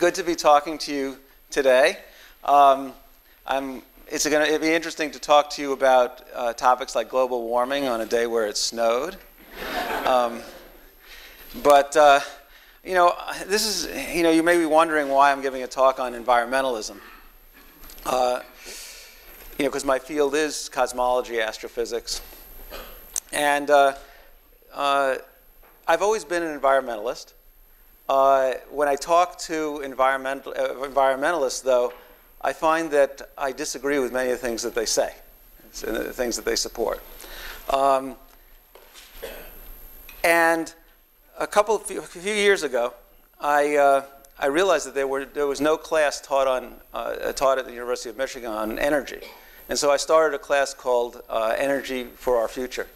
Good to be talking to you today. Um, it's going to be interesting to talk to you about uh, topics like global warming on a day where it snowed. Um, but, uh, you know, this is, you know, you may be wondering why I'm giving a talk on environmentalism. Uh, you know, because my field is cosmology, astrophysics. And uh, uh, I've always been an environmentalist. Uh, when I talk to environmental, uh, environmentalists, though, I find that I disagree with many of the things that they say, and the things that they support. Um, and a couple, of few, a few years ago, I, uh, I realized that there, were, there was no class taught, on, uh, taught at the University of Michigan on energy. And so I started a class called uh, Energy for Our Future.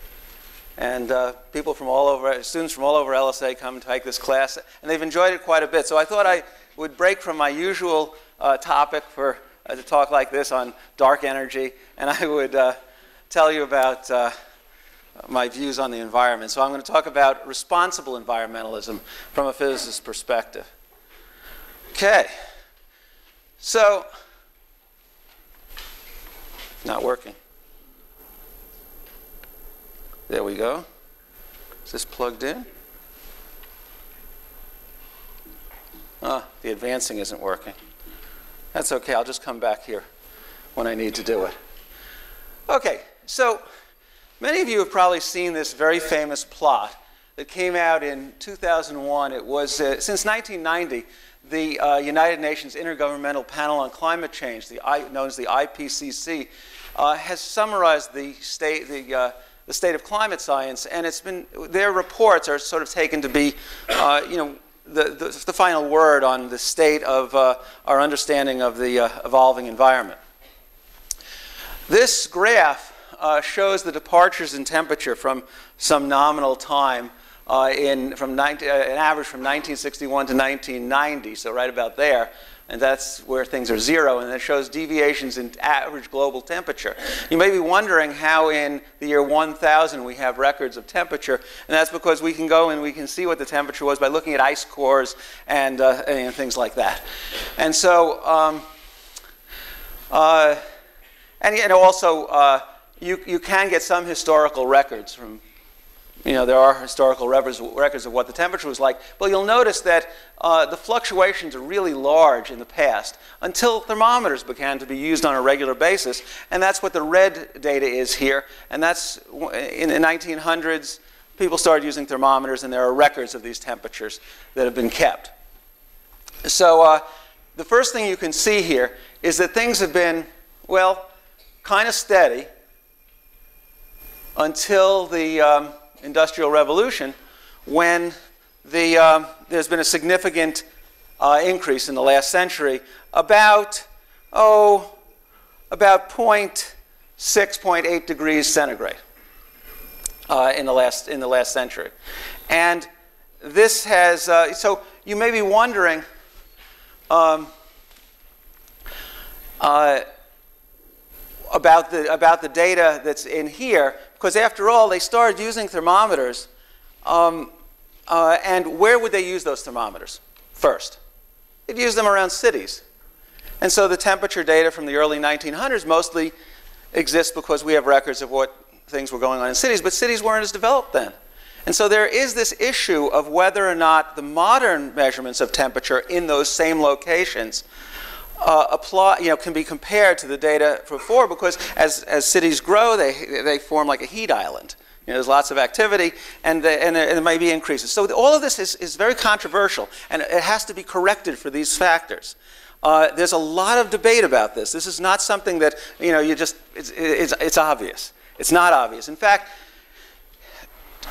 And uh, people from all over, students from all over LSA come to take this class, and they've enjoyed it quite a bit. So I thought I would break from my usual uh, topic for uh, to talk like this on dark energy, and I would uh, tell you about uh, my views on the environment. So I'm going to talk about responsible environmentalism from a physicist's perspective. Okay. So, not working. There we go. Is this plugged in? Ah, the advancing isn't working. That's okay, I'll just come back here when I need to do it. Okay, so many of you have probably seen this very famous plot that came out in 2001. It was, uh, since 1990, the uh, United Nations Intergovernmental Panel on Climate Change, the I, known as the IPCC, uh, has summarized the state, the uh, the state of climate science, and it's been their reports are sort of taken to be, uh, you know, the, the, the, final word on the state of uh, our understanding of the uh, evolving environment. This graph uh, shows the departures in temperature from some nominal time uh, in from 19, uh, an average from 1961 to 1990, so right about there and that's where things are zero, and it shows deviations in average global temperature. You may be wondering how in the year 1000 we have records of temperature, and that's because we can go and we can see what the temperature was by looking at ice cores and, uh, and things like that. And so, um, uh, and you know, also, uh, you, you can get some historical records from you know, there are historical records, of what the temperature was like. But you'll notice that uh, the fluctuations are really large in the past until thermometers began to be used on a regular basis. And that's what the red data is here. And that's in the 1900s, people started using thermometers, and there are records of these temperatures that have been kept. So uh, the first thing you can see here is that things have been, well, kind of steady until the. Um, Industrial Revolution when the, um, there's been a significant uh, increase in the last century, about, oh, about 0.6, 0.8 degrees centigrade uh, in, the last, in the last century. And this has, uh, so you may be wondering, um, uh, about the, about the data that's in here, because after all, they started using thermometers. Um, uh, and where would they use those thermometers first? They'd use them around cities. And so the temperature data from the early 1900s mostly exists because we have records of what things were going on in cities, but cities weren't as developed then. And so there is this issue of whether or not the modern measurements of temperature in those same locations uh, apply, you know, can be compared to the data before because as, as cities grow, they, they form like a heat island. You know, there's lots of activity, and, the, and, there, and, there, may be increases. So all of this is, is very controversial, and it has to be corrected for these factors. Uh, there's a lot of debate about this. This is not something that, you know, you just, it's, it's, it's obvious. It's not obvious. In fact,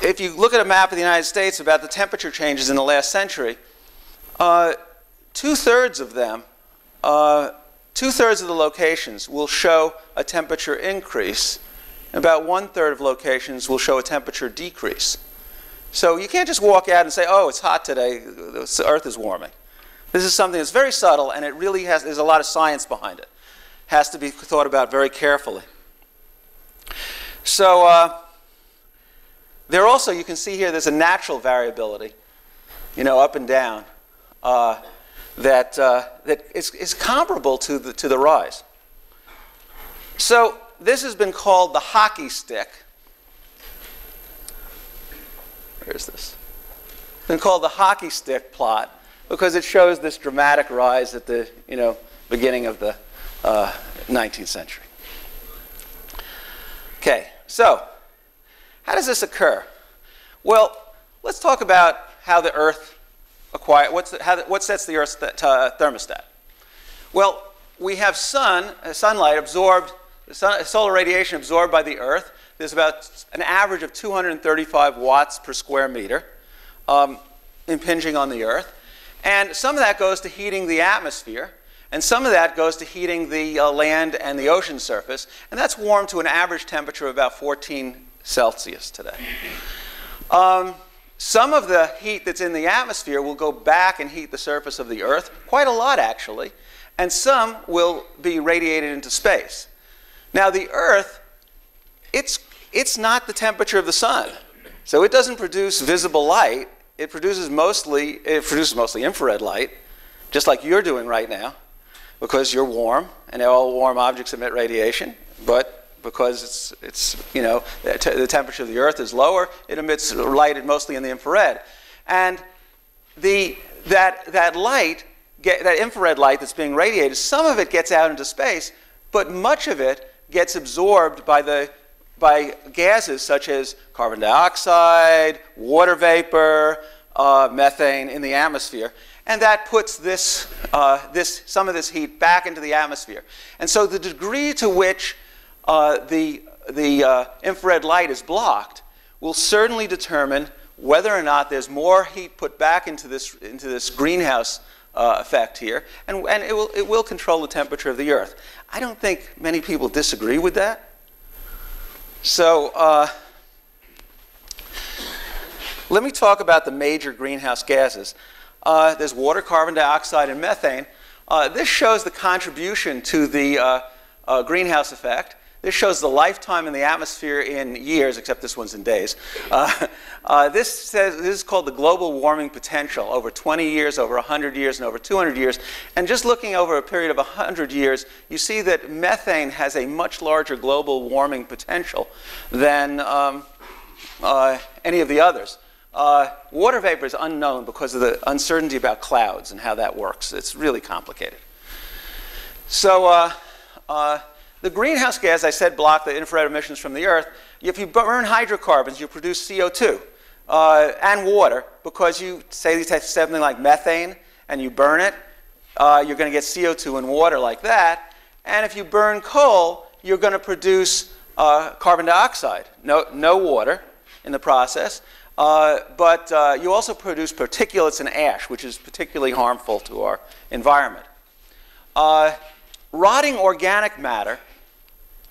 if you look at a map of the United States about the temperature changes in the last century, uh, two thirds of them uh, two thirds of the locations will show a temperature increase. About one third of locations will show a temperature decrease. So you can't just walk out and say, oh, it's hot today, the earth is warming. This is something that's very subtle and it really has, there's a lot of science behind it. Has to be thought about very carefully. So uh, there also, you can see here, there's a natural variability, you know, up and down. Uh, that, uh, that is, is comparable to the, to the rise. So this has been called the hockey stick. Where is this? It's been called the hockey stick plot because it shows this dramatic rise at the you know, beginning of the uh, 19th century. Okay, so how does this occur? Well, let's talk about how the Earth acquire, the, how what sets the Earth's th- uh, thermostat? Well, we have sun, uh, sunlight absorbed, sun, solar radiation absorbed by the Earth. There's about an average of 235 watts per square meter um, impinging on the Earth. And some of that goes to heating the atmosphere, and some of that goes to heating the uh, land and the ocean surface, and that's warmed to an average temperature of about 14 Celsius today. Um, some of the heat that's in the atmosphere will go back and heat the surface of the Earth, quite a lot actually, and some will be radiated into space. Now, the Earth, it's, it's not the temperature of the sun, so it doesn't produce visible light. It produces mostly, it produces mostly infrared light, just like you're doing right now, because you're warm, and all warm objects emit radiation. But because it's, it's you know, the, temperature of the Earth is lower, it emits light mostly in the infrared. And the, that, that light, get, that infrared light that's being radiated, some of it gets out into space, but much of it gets absorbed by, the, by gases such as carbon dioxide, water vapor, uh, methane in the atmosphere. And that puts this, uh, this, some of this heat back into the atmosphere. And so the degree to which uh, the, the uh, infrared light is blocked will certainly determine whether or not there's more heat put back into this, into this greenhouse uh, effect here, and, and it, will, it will control the temperature of the Earth. I don't think many people disagree with that. So uh, let me talk about the major greenhouse gases. Uh, there's water, carbon dioxide, and methane. Uh, this shows the contribution to the uh, uh, greenhouse effect. This shows the lifetime in the atmosphere in years, except this one's in days. Uh, uh, this, says, this is called the global warming potential over 20 years, over 100 years, and over 200 years. And just looking over a period of 100 years, you see that methane has a much larger global warming potential than um, uh, any of the others. Uh, water vapor is unknown because of the uncertainty about clouds and how that works. It's really complicated. So, uh, uh, the greenhouse gas, I said, block the infrared emissions from the Earth. If you burn hydrocarbons, you produce CO2 uh, and water because you say you take something like methane and you burn it, uh, you're going to get CO2 and water like that. And if you burn coal, you're going to produce uh, carbon dioxide, no, no water in the process. Uh, but uh, you also produce particulates and ash, which is particularly harmful to our environment. Uh, rotting organic matter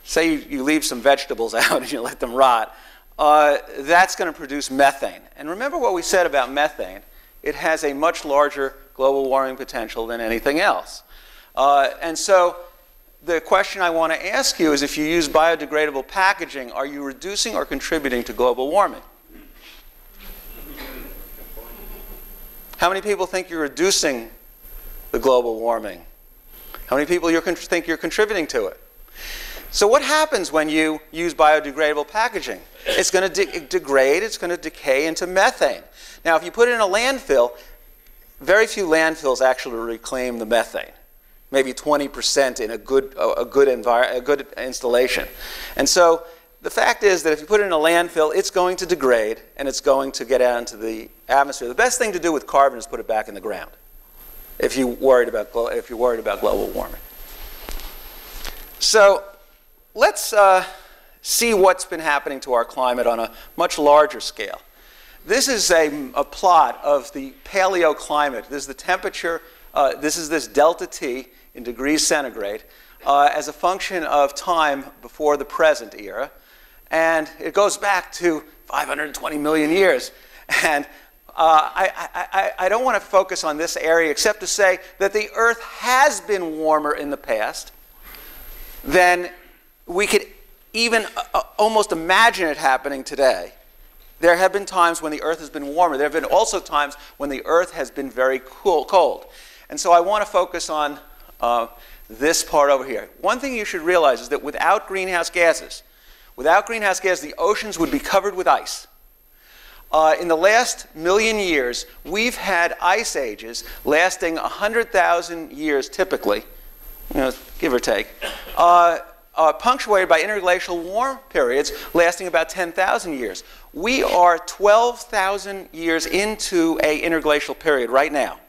say you, leave some vegetables out and you let them rot, uh, that's going to produce methane. And remember what we said about methane it has a much larger global warming potential than anything else. Uh, and so the question I want to ask you is if you use biodegradable packaging, are you reducing or contributing to global warming? How many people think you're reducing the global warming? How many people you think you're contributing to it? So what happens when you use biodegradable packaging? It's going to de degrade, it's going to decay into methane. Now, if you put it in a landfill, very few landfills actually reclaim the methane. Maybe 20% in a good, a good, a good installation. And so the fact is that if you put it in a landfill, it's going to degrade and it's going to get out into the atmosphere. The best thing to do with carbon is put it back in the ground if, you worried about, if you're worried about global warming. So let's uh, see what's been happening to our climate on a much larger scale. This is a, a plot of the paleoclimate. This is the temperature, uh, this is this delta T in degrees centigrade uh, as a function of time before the present era. And it goes back to 520 million years. And uh, I, I, I, don't want to focus on this area except to say that the Earth has been warmer in the past than we could even uh, uh, almost imagine it happening today. There have been times when the earth has been warmer. There have been also times when the earth has been very cool, cold. And so I want to focus on uh, this part over here. One thing you should realize is that without greenhouse gases, without greenhouse gases, the oceans would be covered with ice. Uh, in the last million years, we've had ice ages lasting 100,000 years typically, you know, give or take, uh, uh, punctuated by interglacial warm periods lasting about 10,000 years. We are 12,000 years into a interglacial period right now.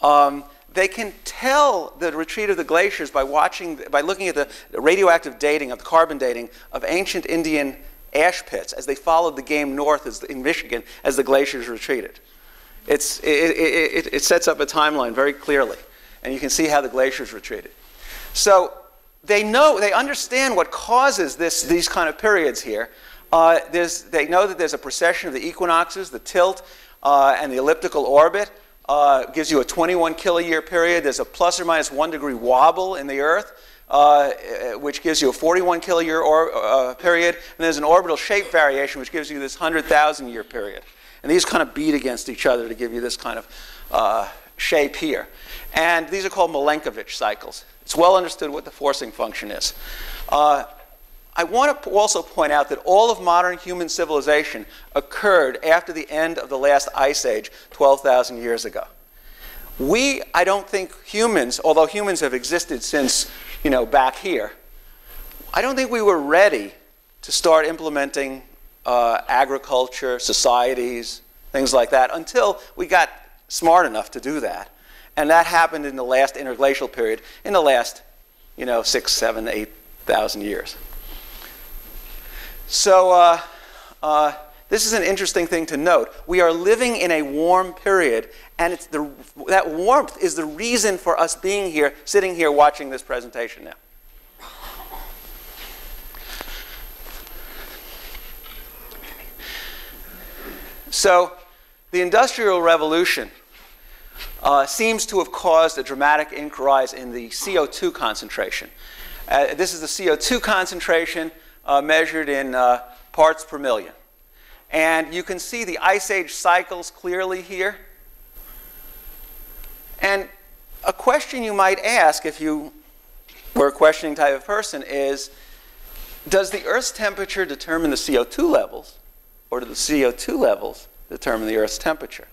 Um, they can tell the retreat of the glaciers by watching, by looking at the radioactive dating, of the carbon dating of ancient Indian ash pits as they followed the game north as, in Michigan as the glaciers retreated. It's, it, it, it, sets up a timeline very clearly, and you can see how the glaciers retreated. So they know, they understand what causes this, these kind of periods here. Uh, they know that there's a precession of the equinoxes, the tilt, uh, and the elliptical orbit. Uh, gives you a 21 kiloyear period. There's a plus or minus one degree wobble in the Earth. Uh, which gives you a 41 kiloyear or, uh, period, and there's an orbital shape variation, which gives you this 100,000 year period. And these kind of beat against each other to give you this kind of uh, shape here. And these are called Milankovitch cycles. It's well understood what the forcing function is. Uh, I want to also point out that all of modern human civilization occurred after the end of the last ice age 12,000 years ago. We, I don't think humans, although humans have existed since you know, back here, I don't think we were ready to start implementing uh, agriculture, societies, things like that, until we got smart enough to do that. And that happened in the last interglacial period, in the last, you know, six, seven, eight thousand years. So uh, uh, this is an interesting thing to note. We are living in a warm period, and it's the, that warmth is the reason for us being here, sitting here watching this presentation now. So, the Industrial Revolution uh, seems to have caused a dramatic rise in the CO2 concentration. Uh, this is the CO2 concentration uh, measured in uh, parts per million. And you can see the ice age cycles clearly here. And a question you might ask if you were a questioning type of person is Does the Earth's temperature determine the CO2 levels, or do the CO2 levels determine the Earth's temperature?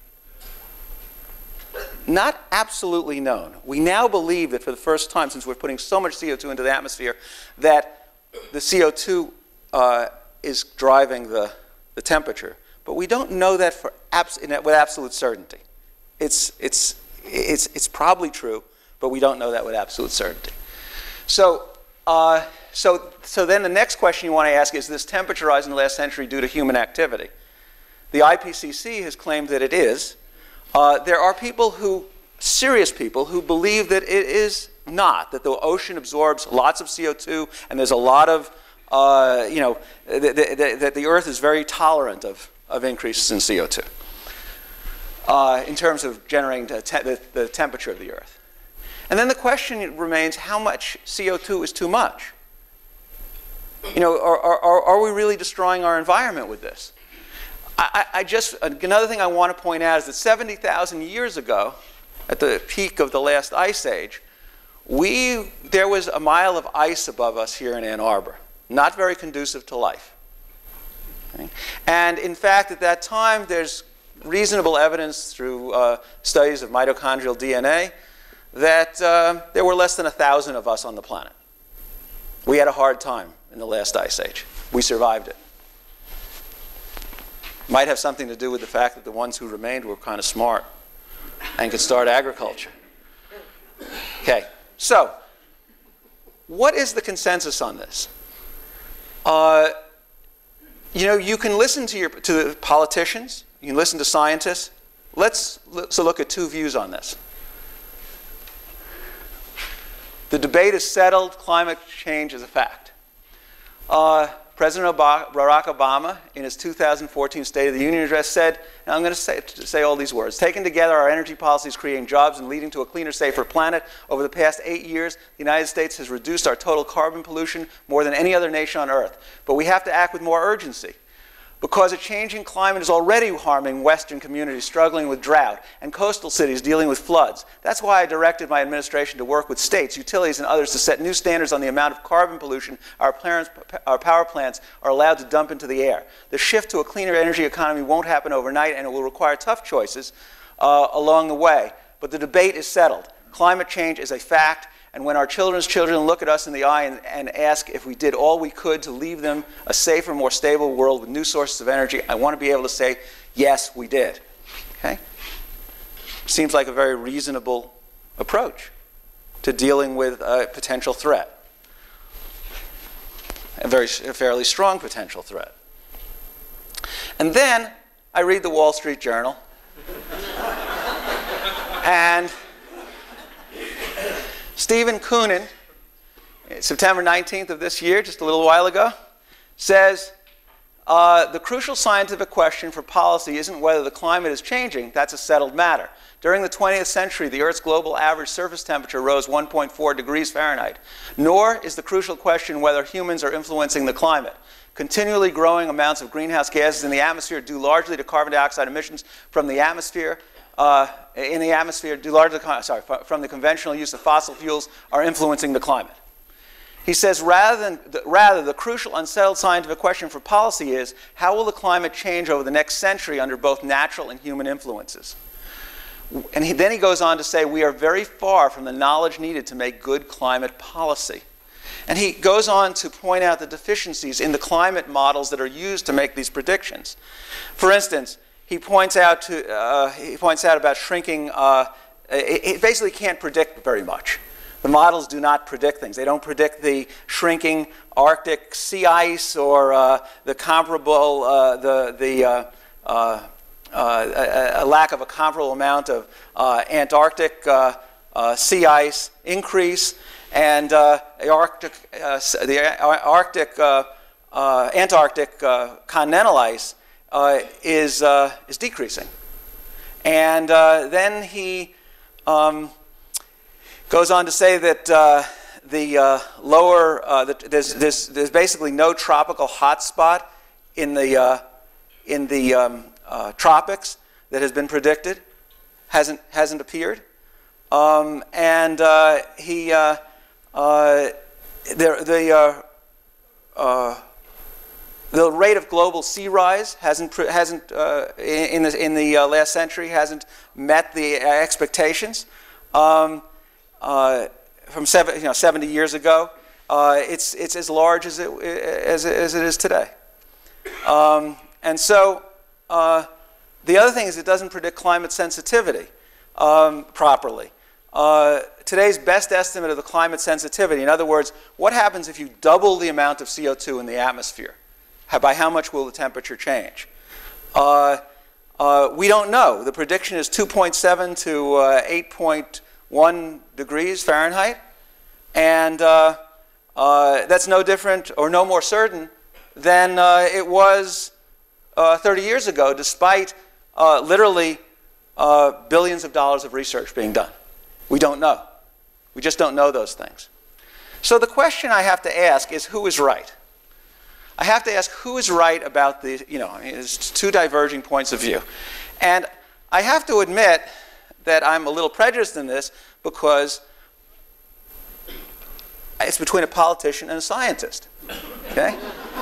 Not absolutely known. We now believe that for the first time, since we're putting so much CO2 into the atmosphere, that the CO2 uh, is driving the, the temperature. But we don't know that for abs- with absolute certainty. It's, it's it's, it's probably true, but we don't know that with absolute certainty. So, uh, so, so then the next question you want to ask is this temperature rise in the last century due to human activity? The IPCC has claimed that it is. Uh, there are people who, serious people, who believe that it is not, that the ocean absorbs lots of CO2 and there's a lot of, uh, you know, that the Earth is very tolerant of, of increases in CO2 uh, in terms of generating the, te the, the temperature of the Earth. And then the question remains how much CO2 is too much? You know, are, are, are we really destroying our environment with this? I, I, just, another thing I want to point out is that 70,000 years ago, at the peak of the last ice age, we, there was a mile of ice above us here in Ann Arbor, not very conducive to life. Okay? And in fact, at that time, there's reasonable evidence through uh, studies of mitochondrial DNA that uh, there were less than a thousand of us on the planet. We had a hard time in the last ice age. We survived it. Might have something to do with the fact that the ones who remained were kind of smart and could start agriculture. Okay, so what is the consensus on this? Uh, you know, you can listen to, your, to the politicians, you can listen to scientists. Let's so look at two views on this. The debate is settled. Climate change is a fact. Uh, President Barack Obama, in his 2014 State of the Union address, said, and I'm going to say, to say all these words Taken together, our energy policies creating jobs and leading to a cleaner, safer planet. Over the past eight years, the United States has reduced our total carbon pollution more than any other nation on Earth. But we have to act with more urgency. Because a changing climate is already harming Western communities struggling with drought and coastal cities dealing with floods. That's why I directed my administration to work with states, utilities, and others to set new standards on the amount of carbon pollution our, parents, our power plants are allowed to dump into the air. The shift to a cleaner energy economy won't happen overnight, and it will require tough choices uh, along the way. But the debate is settled. Climate change is a fact, and when our children's children look at us in the eye and, and, ask if we did all we could to leave them a safer, more stable world with new sources of energy, I want to be able to say, yes, we did. Okay? Seems like a very reasonable approach to dealing with a potential threat. A very a fairly strong potential threat. And then I read the Wall Street Journal. and Stephen Koonin, September 19th of this year, just a little while ago, says uh, the crucial scientific question for policy isn't whether the climate is changing, that's a settled matter. During the 20th century, the Earth's global average surface temperature rose 1.4 degrees Fahrenheit. Nor is the crucial question whether humans are influencing the climate. Continually growing amounts of greenhouse gases in the atmosphere due largely to carbon dioxide emissions from the atmosphere uh, in the atmosphere due largely sorry, from the conventional use of fossil fuels are influencing the climate. He says rather, than the, rather, the crucial unsettled scientific question for policy is how will the climate change over the next century under both natural and human influences? And he, then he goes on to say we are very far from the knowledge needed to make good climate policy. And he goes on to point out the deficiencies in the climate models that are used to make these predictions. For instance, he points out, to, uh, he points out about shrinking, uh, it, it, basically can't predict very much. The models do not predict things. They don't predict the shrinking Arctic sea ice or uh, the comparable, uh, the, the uh, uh, a, a, lack of a comparable amount of Antarctic sea ice increase and the Arctic, the Arctic Antarctic continental ice uh, is, uh, is decreasing. And uh, then he um, goes on to say that uh, the uh, lower, the, there's, there's, there's basically no tropical hotspot in the, in the um, tropics that has been predicted, hasn't, hasn't appeared. Um, and he, the, the the rate of global sea rise hasn't, hasn't uh, in the, in the uh, last century hasn't met the uh, expectations. Um, uh, from seven, you know, 70 years ago, uh, it's, it's as large as it, as, as it is today. Um, and so uh, the other thing is it doesn't predict climate sensitivity um, properly. today's best estimate of the climate sensitivity, in other words, what happens if you double the amount of CO2 in the atmosphere? By how much will the temperature change? Uh, uh, we don't know. The prediction is 2.7 to uh, 8.1 degrees Fahrenheit. And uh, uh, that's no different or no more certain than uh, it was 30 years ago, despite literally billions of dollars of research being done. We don't know. We just don't know those things. So the question I have to ask is who is right? I have to ask who is right about the, you know, it's two diverging points of view. And I have to admit that I'm a little prejudiced in this because it's between a politician and a scientist. Okay?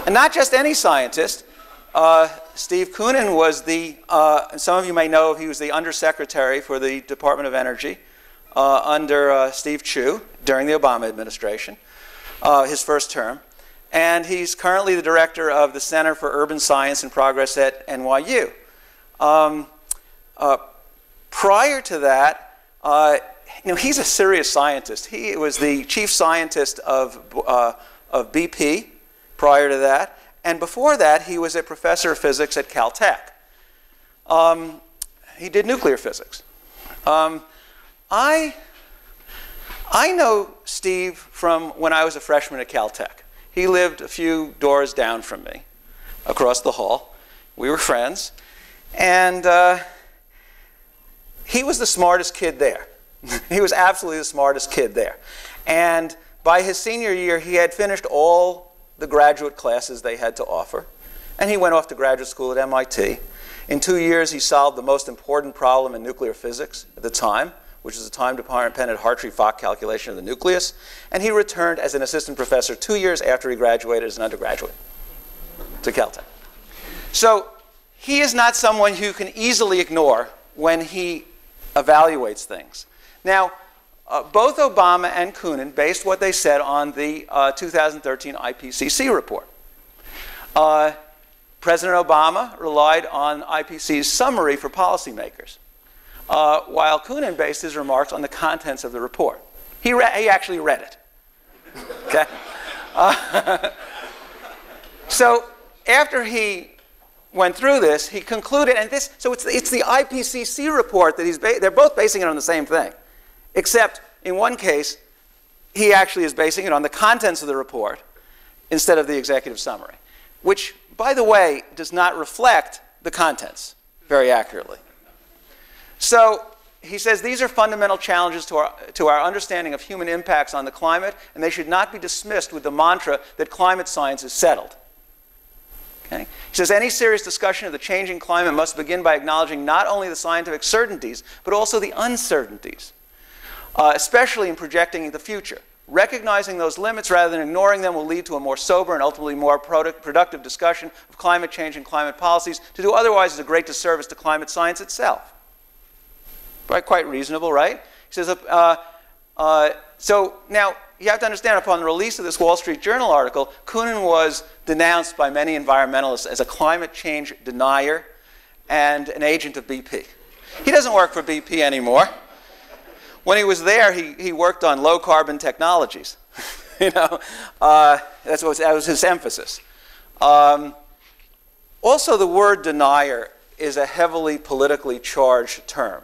and not just any scientist. Uh, Steve Koonin was the, uh, some of you may know he was the undersecretary for the Department of Energy uh, under uh, Steve Chu during the Obama administration, uh, his first term and he's currently the director of the Center for Urban Science and Progress at NYU. Um, uh, prior to that, uh, you know, he's a serious scientist. He was the chief scientist of, uh, of BP prior to that, and before that, he was a professor of physics at Caltech. Um, he did nuclear physics. Um, I, I know Steve from when I was a freshman at Caltech. He lived a few doors down from me, across the hall. We were friends. And uh, he was the smartest kid there. he was absolutely the smartest kid there. And by his senior year, he had finished all the graduate classes they had to offer. And he went off to graduate school at MIT. In two years, he solved the most important problem in nuclear physics at the time, which is a time-dependent Hartree-Fock calculation of the nucleus. And he returned as an assistant professor two years after he graduated as an undergraduate to Caltech. So he is not someone who can easily ignore when he evaluates things. Now, uh, both Obama and Koonin based what they said on the uh, 2013 IPCC report. Uh, President Obama relied on IPCC's summary for policymakers, uh, while Koonin based his remarks on the contents of the report. He, he actually read it. okay? Uh, so after he went through this, he concluded, and this, so it's, it's the IPCC report that he's, they're both basing it on the same thing. Except in one case, he actually is basing it on the contents of the report instead of the executive summary, which, by the way, does not reflect the contents very accurately. So he says these are fundamental challenges to our, to our understanding of human impacts on the climate, and they should not be dismissed with the mantra that climate science is settled. Okay? He says any serious discussion of the changing climate must begin by acknowledging not only the scientific certainties, but also the uncertainties uh, especially in projecting the future. Recognizing those limits rather than ignoring them will lead to a more sober and ultimately more product, productive discussion of climate change and climate policies. To do otherwise is a great disservice to climate science itself. Right? Quite reasonable, right? He says, uh, uh, so now you have to understand upon the release of this Wall Street Journal article, Koonin was denounced by many environmentalists as a climate change denier and an agent of BP. He doesn't work for BP anymore when he was there, he, he worked on low carbon technologies. you know, uh, that's what, that was his emphasis. Um, also, the word denier is a heavily politically charged term.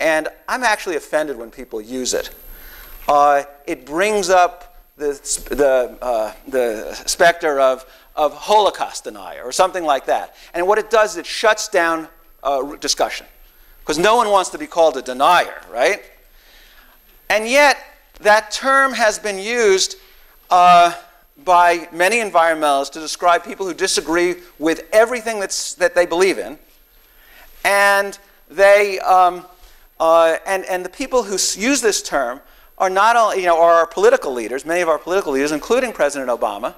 And I'm actually offended when people use it. Uh, it brings up the, the, uh, the specter of, of Holocaust denier or something like that. And what it does is it shuts down uh, discussion. Because no one wants to be called a denier, right? And yet, that term has been used uh, by many environmentalists to describe people who disagree with everything that's, that they believe in. And, they, um, uh, and, and the people who use this term are not only, you know, are our political leaders, many of our political leaders, including President Obama,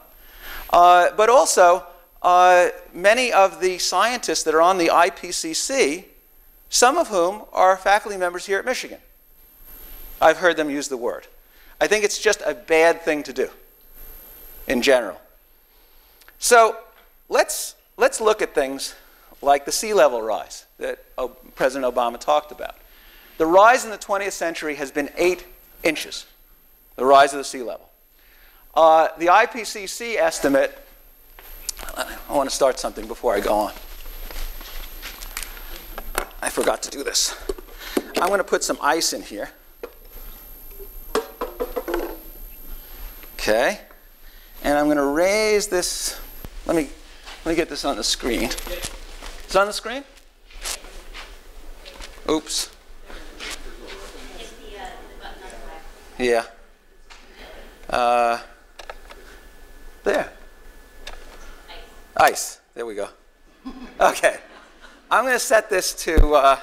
uh, but also uh, many of the scientists that are on the IPCC, some of whom are faculty members here at Michigan. I've heard them use the word. I think it's just a bad thing to do in general. So let's, let's look at things like the sea level rise that President Obama talked about. The rise in the 20th century has been eight inches, the rise of the sea level. Uh, the IPCC estimate, I want to start something before I go on. I forgot to do this. I'm going to put some ice in here. Okay. And I'm going to raise this. Let me, let me get this on the screen. Is it on the screen? Oops. Yeah. Uh, there. Ice. There we go. Okay. I'm going to set this to uh,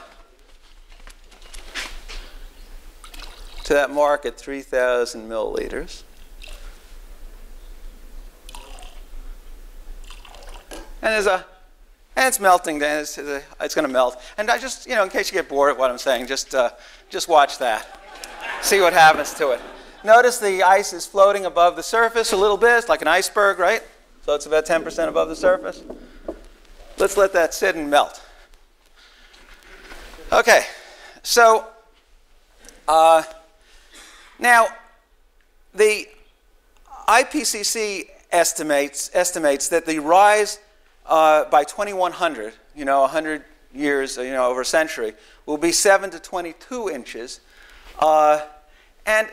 to that mark at 3,000 milliliters. and there's a, and it's melting, and it's, it's going to melt. And I just, you know, in case you get bored of what I'm saying, just, uh, just watch that. See what happens to it. Notice the ice is floating above the surface a little bit. Like an iceberg, right? So it's about 10% above the surface. Let's let that sit and melt. Okay, so uh, now the IPCC estimates, estimates that the rise uh, by 2100, you know, 100 years, you know, over a century, will be 7 to 22 inches. Uh, and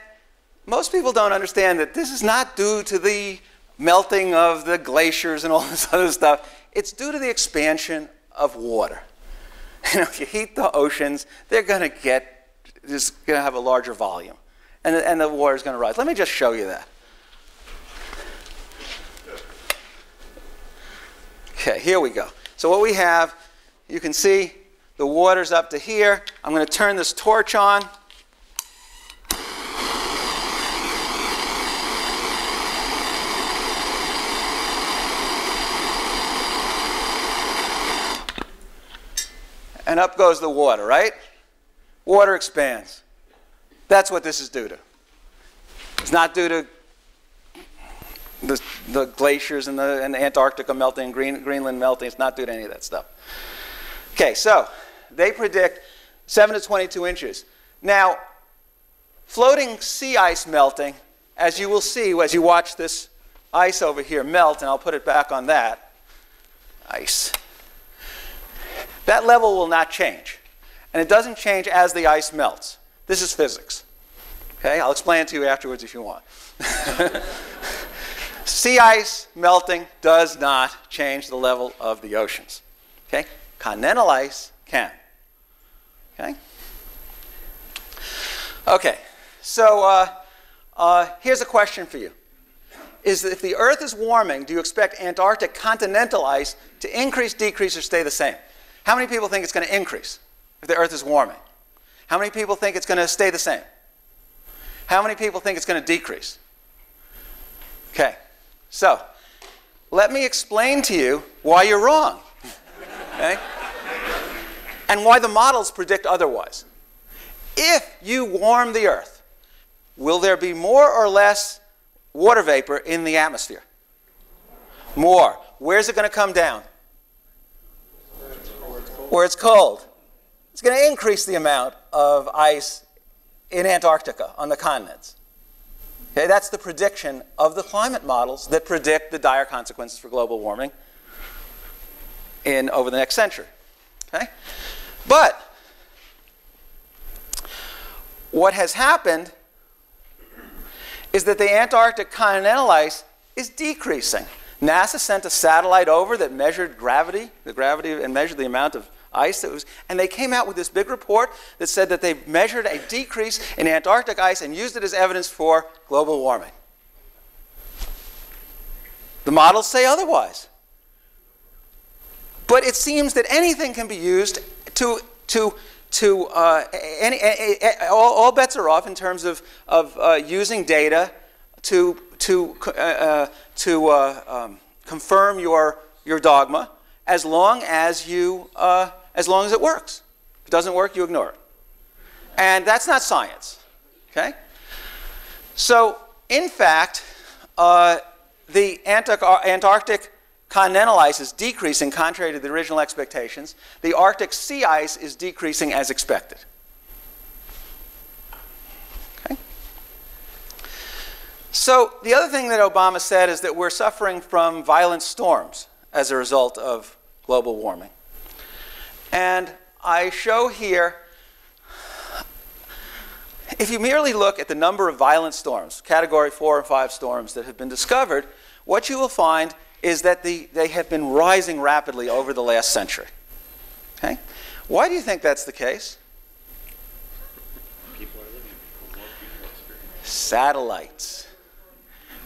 most people don't understand that this is not due to the melting of the glaciers and all this other stuff. It's due to the expansion of water. You know, if you heat the oceans, they're going to get, just going to have a larger volume. And, and the water is going to rise. Let me just show you that. Okay, here we go. So what we have, you can see the water's up to here. I'm going to turn this torch on. And up goes the water, right? Water expands. That's what this is due to. It's not due to the, the glaciers and the, and the Antarctica melting, Green, Greenland melting. It's not due to any of that stuff. Okay, so they predict 7 to 22 inches. Now, floating sea ice melting, as you will see as you watch this ice over here melt, and I'll put it back on that ice, that level will not change. And it doesn't change as the ice melts. This is physics. Okay, I'll explain it to you afterwards if you want. sea ice melting does not change the level of the oceans. Okay? Continental ice can. Okay? Okay, so uh, uh, here's a question for you. Is if the Earth is warming, do you expect Antarctic continental ice to increase, decrease, or stay the same? How many people think it's going to increase if the Earth is warming? How many people think it's going to stay the same? How many people think it's going to decrease? Okay, so let me explain to you why you're wrong. Okay? And why the models predict otherwise. If you warm the Earth, will there be more or less water vapor in the atmosphere? More. Where's it going to come down? Where it's cold. It's going to increase the amount of ice in Antarctica on the continents. Okay, that's the prediction of the climate models that predict the dire consequences for global warming in over the next century. Okay? But what has happened is that the Antarctic continental ice is decreasing. NASA sent a satellite over that measured gravity, the gravity, and measured the amount of ice that was, and they came out with this big report that said that they measured a decrease in Antarctic ice and used it as evidence for global warming. The models say otherwise. But it seems that anything can be used to, to to uh, any, all, all, bets are off in terms of, of uh, using data to, to, uh, uh to uh, um, confirm your, your dogma as long as, you, uh, as long as it works. If it doesn't work, you ignore it. And that's not science. Okay? So, in fact, uh, the uh, Antarctic Continental ice is decreasing contrary to the original expectations. The Arctic sea ice is decreasing as expected. Okay? So, the other thing that Obama said is that we're suffering from violent storms as a result of global warming. And I show here, if you merely look at the number of violent storms, category four and five storms that have been discovered, what you will find is that the, they have been rising rapidly over the last century. Okay? Why do you think that's the case? Satellites.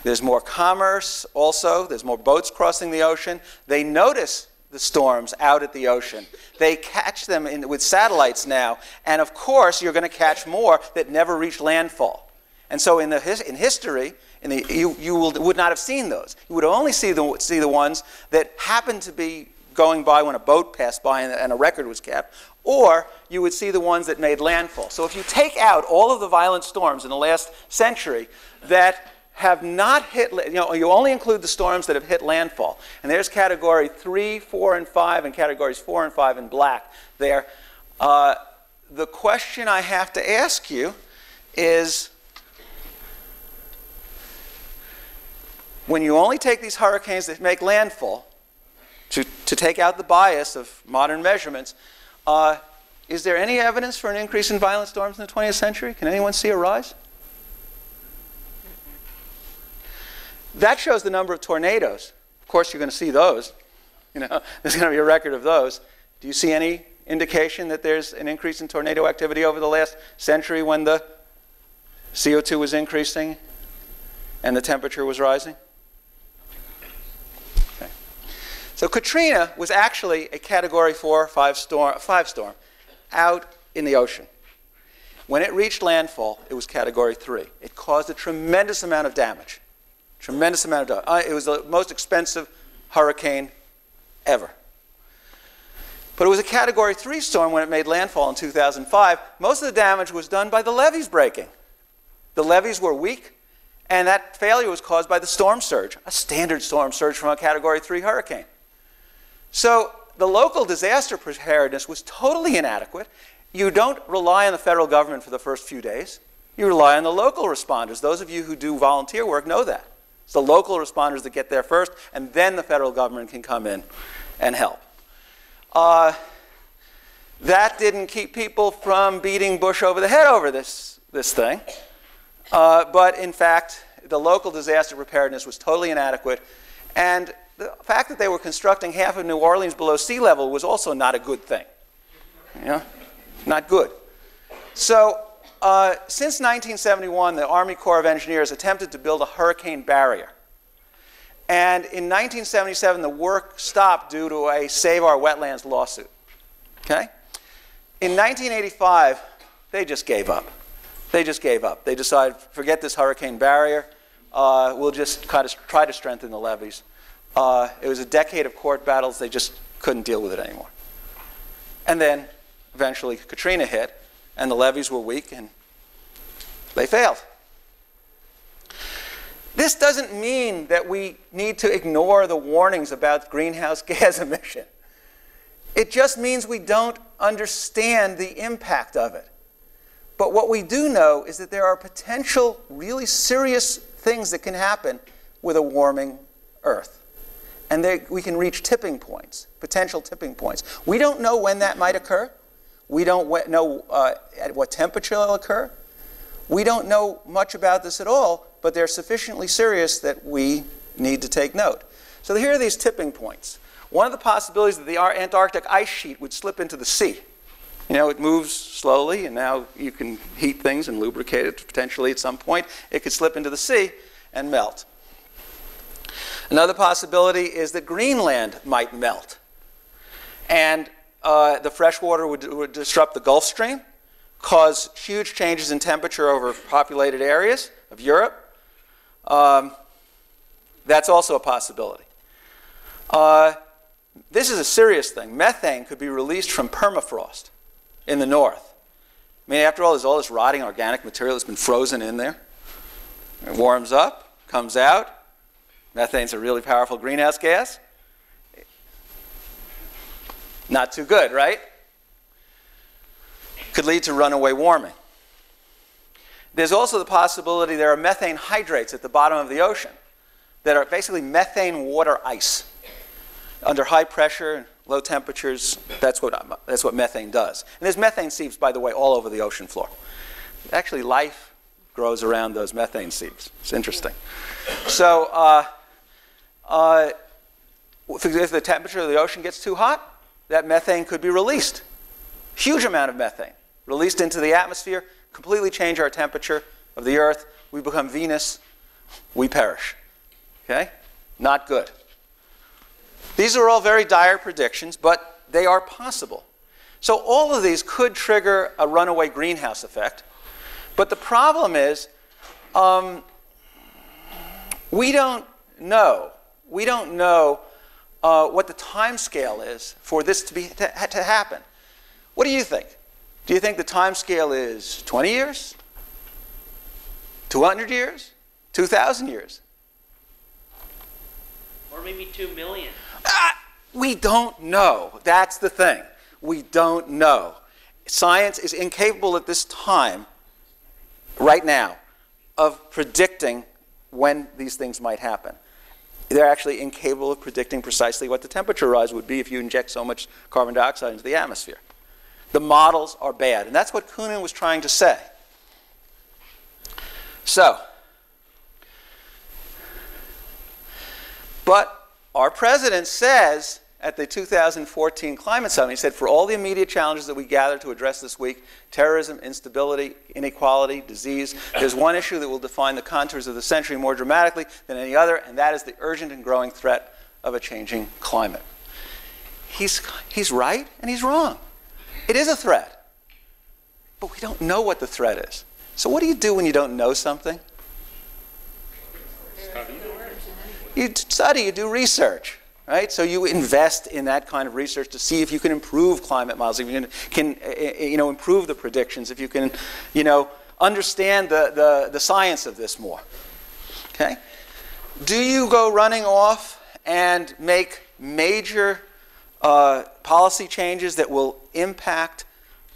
There's more commerce also, there's more boats crossing the ocean. They notice the storms out at the ocean. They catch them in, with satellites now, and of course, you're going to catch more that never reach landfall. And so, in, the, in history, in the, you, you will, would not have seen those. You would only see the, see the ones that happened to be going by when a boat passed by and, and a record was kept, or you would see the ones that made landfall. So, if you take out all of the violent storms in the last century that have not hit, you know, you only include the storms that have hit landfall. And there's category three, four, and five, and categories four and five in black there. Uh, the question I have to ask you is when you only take these hurricanes that make landfall to, to take out the bias of modern measurements, uh, is there any evidence for an increase in violent storms in the 20th century? Can anyone see a rise? That shows the number of tornadoes. Of course, you're going to see those. You know, there's going to be a record of those. Do you see any indication that there's an increase in tornado activity over the last century when the CO2 was increasing and the temperature was rising? So Katrina was actually a Category 4 five storm, five storm out in the ocean. When it reached landfall, it was Category 3. It caused a tremendous amount of damage. Tremendous amount of. Uh, it was the most expensive hurricane ever. But it was a Category 3 storm when it made landfall in 2005. Most of the damage was done by the levees breaking. The levees were weak, and that failure was caused by the storm surge, a standard storm surge from a Category 3 hurricane. So the local disaster preparedness was totally inadequate. You don't rely on the federal government for the first few days. You rely on the local responders. Those of you who do volunteer work know that. It's the local responders that get there first, and then the federal government can come in and help. Uh, that didn't keep people from beating Bush over the head over this, this thing. Uh, but in fact, the local disaster preparedness was totally inadequate. And the fact that they were constructing half of New Orleans below sea level was also not a good thing. Know? Not good. So, uh, since 1971, the Army Corps of Engineers attempted to build a hurricane barrier. And in 1977, the work stopped due to a Save Our Wetlands lawsuit. Okay? In 1985, they just gave up. They just gave up. They decided, forget this hurricane barrier. Uh, we'll just kind of try to strengthen the levees. Uh, it was a decade of court battles. They just couldn't deal with it anymore. And then eventually Katrina hit, and the levees were weak, and they failed. This doesn't mean that we need to ignore the warnings about greenhouse gas emission. It just means we don't understand the impact of it. But what we do know is that there are potential, really serious things that can happen with a warming Earth. And they, we can reach tipping points, potential tipping points. We don't know when that might occur. We don't know uh, at what temperature it'll occur. We don't know much about this at all, but they're sufficiently serious that we need to take note. So here are these tipping points. One of the possibilities that the Antarctic ice sheet would slip into the sea. You know, it moves slowly, and now you can heat things and lubricate it potentially at some point. It could slip into the sea and melt. Another possibility is that Greenland might melt. And uh, the fresh water would, would disrupt the Gulf Stream, cause huge changes in temperature over populated areas of Europe. Um, that's also a possibility. Uh, this is a serious thing. Methane could be released from permafrost in the north. I mean, after all, there's all this rotting organic material that's been frozen in there. It warms up, comes out. Methane's a really powerful greenhouse gas. Not too good, right? Could lead to runaway warming. There's also the possibility there are methane hydrates at the bottom of the ocean that are basically methane water ice. Under high pressure, and low temperatures, that's what, that's what methane does. And there's methane seeps, by the way, all over the ocean floor. Actually, life grows around those methane seeps. It's interesting. So, uh, uh, if the temperature of the ocean gets too hot, that methane could be released. Huge amount of methane released into the atmosphere, completely change our temperature of the Earth. We become Venus, we perish. Okay? Not good. These are all very dire predictions, but they are possible. So all of these could trigger a runaway greenhouse effect. But the problem is, um, we don't know. We don't know uh, what the time scale is for this to, be, to, to happen. What do you think? Do you think the time scale is 20 years? 200 years? 2,000 years? Or maybe 2 million. Ah, we don't know. That's the thing. We don't know. Science is incapable at this time, right now, of predicting when these things might happen they're actually incapable of predicting precisely what the temperature rise would be if you inject so much carbon dioxide into the atmosphere. The models are bad, and that's what Koonin was trying to say. So, but our president says at the 2014 climate summit, he said, for all the immediate challenges that we gather to address this week terrorism, instability, inequality, disease there's one issue that will define the contours of the century more dramatically than any other, and that is the urgent and growing threat of a changing climate. he's, he's right and he's wrong. It is a threat. But we don't know what the threat is. So, what do you do when you don't know something? You study, you do research, right? So you invest in that kind of research to see if you can improve climate models, if you can, can eh, eh, you know, improve the predictions, if you can, you know, understand the, the, the science of this more. Okay? Do you go running off and make major uh, policy changes that will impact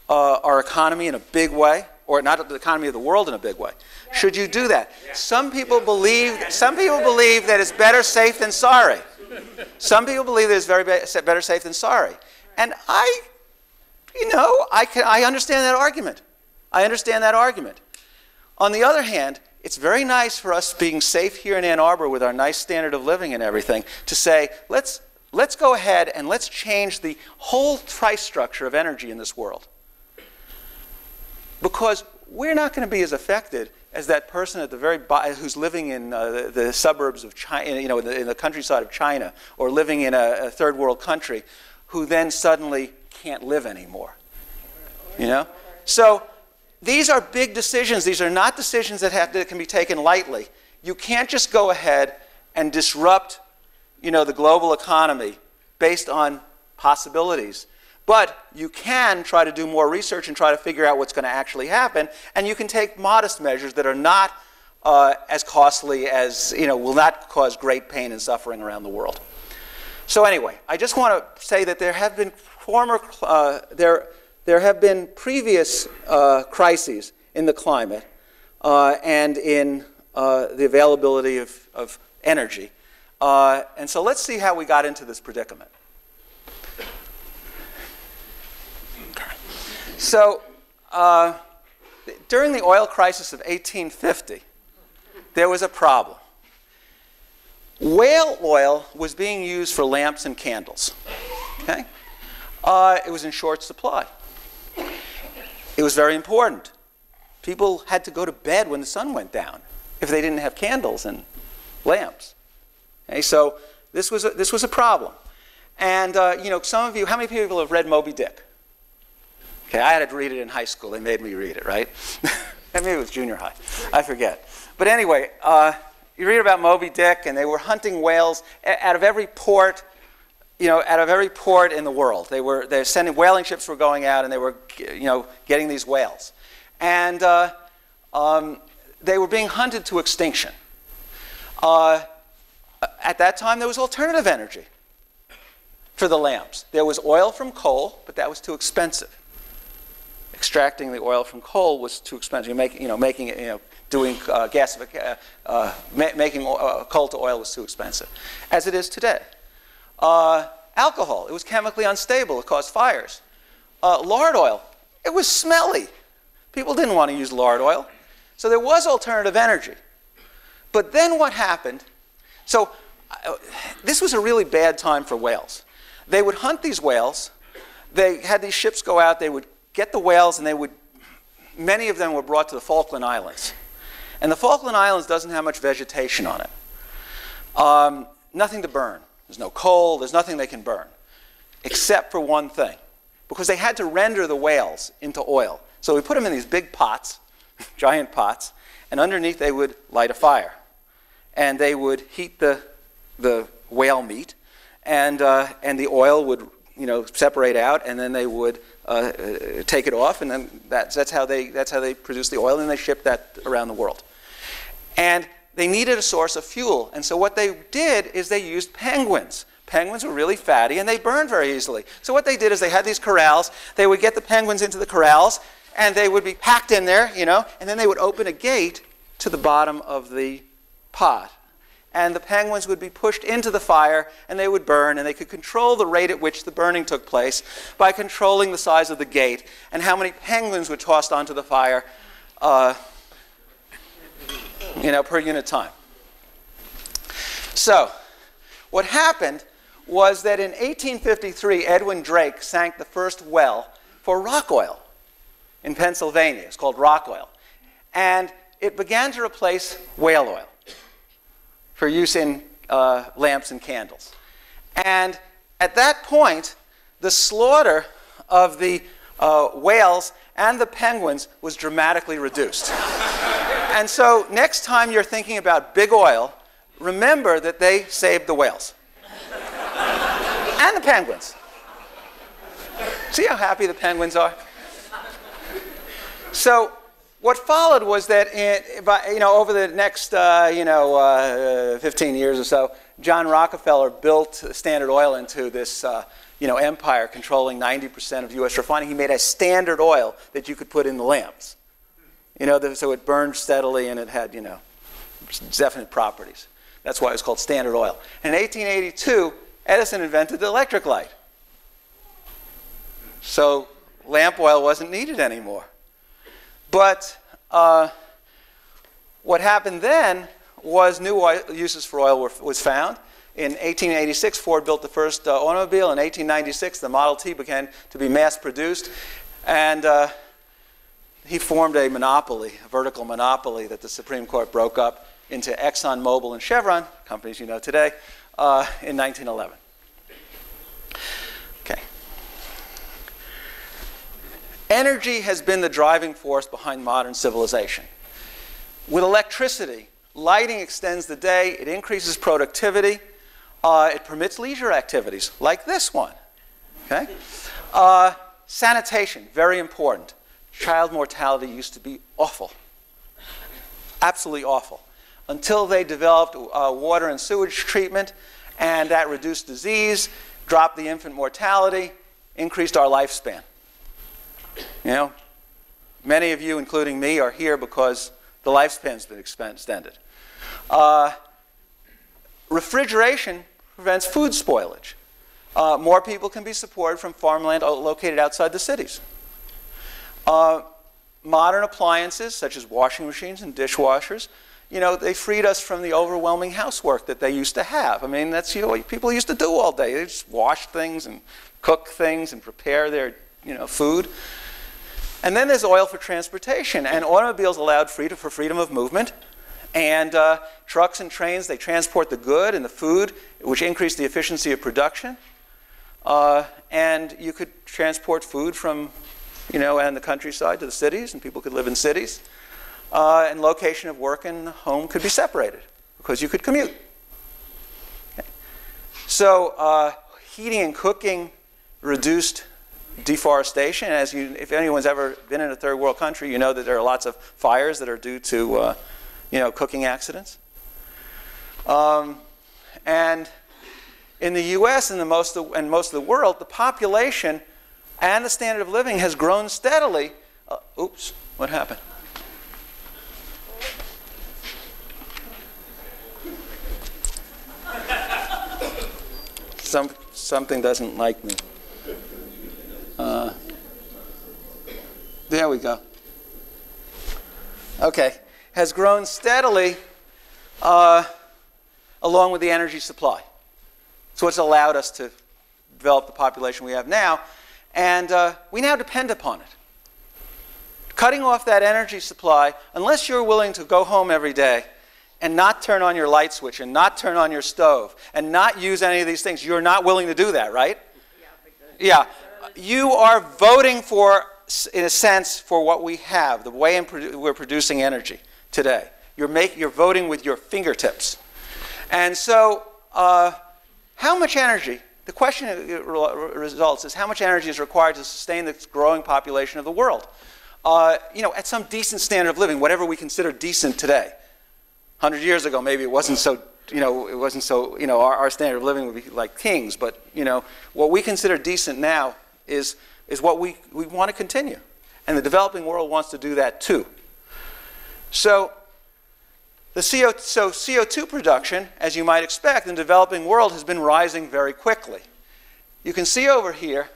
uh, our economy in a big way, or not the economy of the world in a big way? Should you do that? Some people believe. Some people believe that it's better safe than sorry. Some people believe that it's very better safe than sorry, and I, you know, I can I understand that argument. I understand that argument. On the other hand, it's very nice for us being safe here in Ann Arbor with our nice standard of living and everything to say, let's, let's go ahead and let's change the whole price structure of energy in this world. Because we're not going to be as affected as that person at the very who's living in uh, the, the, suburbs of China, you know, in the, in the, countryside of China, or living in a, a third world country, who then suddenly can't live anymore. You know? So these are big decisions. These are not decisions that, have, that can be taken lightly. You can't just go ahead and disrupt you know, the global economy based on possibilities. But you can try to do more research and try to figure out what's going to actually happen. And you can take modest measures that are not uh, as costly as, you know, will not cause great pain and suffering around the world. So anyway, I just want to say that there have been former, uh, there, there have been previous uh, crises in the climate uh, and in uh, the availability of, of energy. Uh, and so let's see how we got into this predicament. So, uh, during the oil crisis of 1850, there was a problem. Whale oil was being used for lamps and candles. Okay? Uh, it was in short supply. It was very important. People had to go to bed when the sun went down if they didn't have candles and lamps. Okay, so this was a, this was a problem. And uh, you know, some of you, how many people have read Moby Dick? Okay, I had to read it in high school. They made me read it, right? Maybe it was junior high. I forget. But anyway, uh, you read about Moby Dick, and they were hunting whales out of every port, you know, out of every port in the world. They were they were sending whaling ships were going out, and they were, you know, getting these whales, and uh, um, they were being hunted to extinction. Uh, at that time, there was alternative energy for the lamps. There was oil from coal, but that was too expensive extracting the oil from coal was too expensive. Make, you know, making it, you know, doing uh, gasification, uh, uh, ma making uh, coal to oil was too expensive, as it is today. Uh, alcohol, it was chemically unstable. It caused fires. Lard oil, it was smelly. People didn't want to use lard oil. So there was alternative energy. But then what happened? So this was a really bad time for whales. They would hunt these whales. They had these ships go out. They would get the whales, and they would, many of them were brought to the Falkland Islands. And the Falkland Islands doesn't have much vegetation on it. Um, nothing to burn. There's no coal, there's nothing they can burn, except for one thing. Because they had to render the whales into oil. So we put them in these big pots, giant pots, and underneath they would light a fire. And they would heat the, the whale meat, and, uh, and the oil would you know, separate out, and then they would uh, take it off, and then that's, that's, how they, that's how they produce the oil, and they ship that around the world. And they needed a source of fuel, and so what they did is they used penguins. Penguins were really fatty, and they burned very easily. So what they did is they had these corrals. They would get the penguins into the corrals, and they would be packed in there, you know, and then they would open a gate to the bottom of the pot and the penguins would be pushed into the fire and they would burn, and they could control the rate at which the burning took place by controlling the size of the gate and how many penguins were tossed onto the fire, uh, you know, per unit time. So, what happened was that in 1853, Edwin Drake sank the first well for rock oil in Pennsylvania. It's called rock oil. And it began to replace whale oil for use in uh, lamps and candles. And at that point, the slaughter of the uh, whales and the penguins was dramatically reduced. and so, next time you're thinking about big oil, remember that they saved the whales and the penguins. See how happy the penguins are? So, what followed was that, you know, over the next, uh, you know, uh, 15 years or so, John Rockefeller built Standard Oil into this, uh, you know, empire controlling 90% of U.S. refining. He made a standard oil that you could put in the lamps. You know, so it burned steadily and it had, you know, definite properties. That's why it was called Standard Oil. in 1882, Edison invented the electric light. So lamp oil wasn't needed anymore. But uh, what happened then was new oil, uses for oil were, was found. In 1886, Ford built the first uh, automobile. In 1896, the Model T began to be mass produced. And uh, he formed a monopoly, a vertical monopoly that the Supreme Court broke up into ExxonMobil and Chevron, companies you know today, uh, in 1911. Okay. Energy has been the driving force behind modern civilization. With electricity, lighting extends the day, it increases productivity, uh, it permits leisure activities like this one. Okay? Uh, sanitation, very important. Child mortality used to be awful. Absolutely awful. Until they developed uh, water and sewage treatment, and that reduced disease, dropped the infant mortality, increased our lifespan. You know, many of you, including me, are here because the lifespan's been extended. Uh, refrigeration prevents food spoilage. Uh, more people can be supported from farmland located outside the cities. Uh, modern appliances, such as washing machines and dishwashers, you know, they freed us from the overwhelming housework that they used to have. I mean, that's you know, what people used to do all day. They just wash things and cook things and prepare their, you know, food. And then there's oil for transportation, and automobiles allowed freedom for freedom of movement. And uh, trucks and trains, they transport the good and the food, which increase the efficiency of production. Uh, and you could transport food from, you know, and the countryside to the cities, and people could live in cities. Uh, and location of work and home could be separated because you could commute. Okay. So uh, heating and cooking reduced deforestation. As you, if anyone's ever been in a third world country, you know that there are lots of fires that are due to uh, you know, cooking accidents. Um, and in the U.S. and, the most of, and most of the world, the population and the standard of living has grown steadily. Uh, oops, what happened? Some, something doesn't like me. Uh, there we go. Okay. Has grown steadily uh, along with the energy supply. So it's allowed us to develop the population we have now, and uh, we now depend upon it. Cutting off that energy supply, unless you're willing to go home every day and not turn on your light switch and not turn on your stove and not use any of these things, you're not willing to do that, right? Yeah you are voting for, in a sense, for what we have, the way produ we're producing energy today. You're, make, you're voting with your fingertips. And so, uh, how much energy? The question results is how much energy is required to sustain the growing population of the world? Uh, you know, at some decent standard of living, whatever we consider decent today. 100 years ago, maybe it wasn't so you know, it wasn't so, you know, our, our, standard of living would be like kings, but, you know, what we consider decent now is, is what we, we want to continue. And the developing world wants to do that too. So, the CO, so CO2 production, as you might expect, in the developing world has been rising very quickly. You can see over here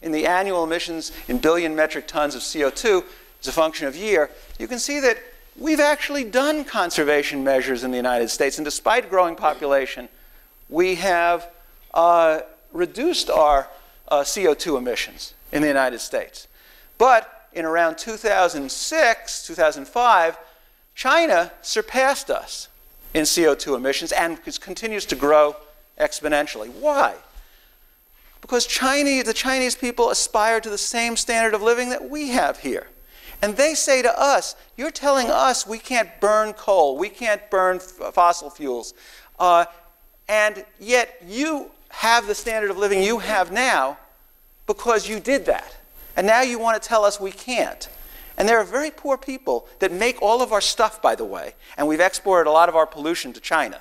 in the annual emissions in billion metric tons of CO2 as a function of year, you can see that we've actually done conservation measures in the United States. And despite growing population, we have uh, reduced our uh, CO2 emissions in the United States. But in around 2006, 2005, China surpassed us in CO2 emissions and continues to grow exponentially. Why? Because Chinese, the Chinese people aspire to the same standard of living that we have here. And they say to us, You're telling us we can't burn coal, we can't burn fossil fuels. Uh, and yet you have the standard of living you have now because you did that. And now you want to tell us we can't. And there are very poor people that make all of our stuff, by the way, and we've exported a lot of our pollution to China.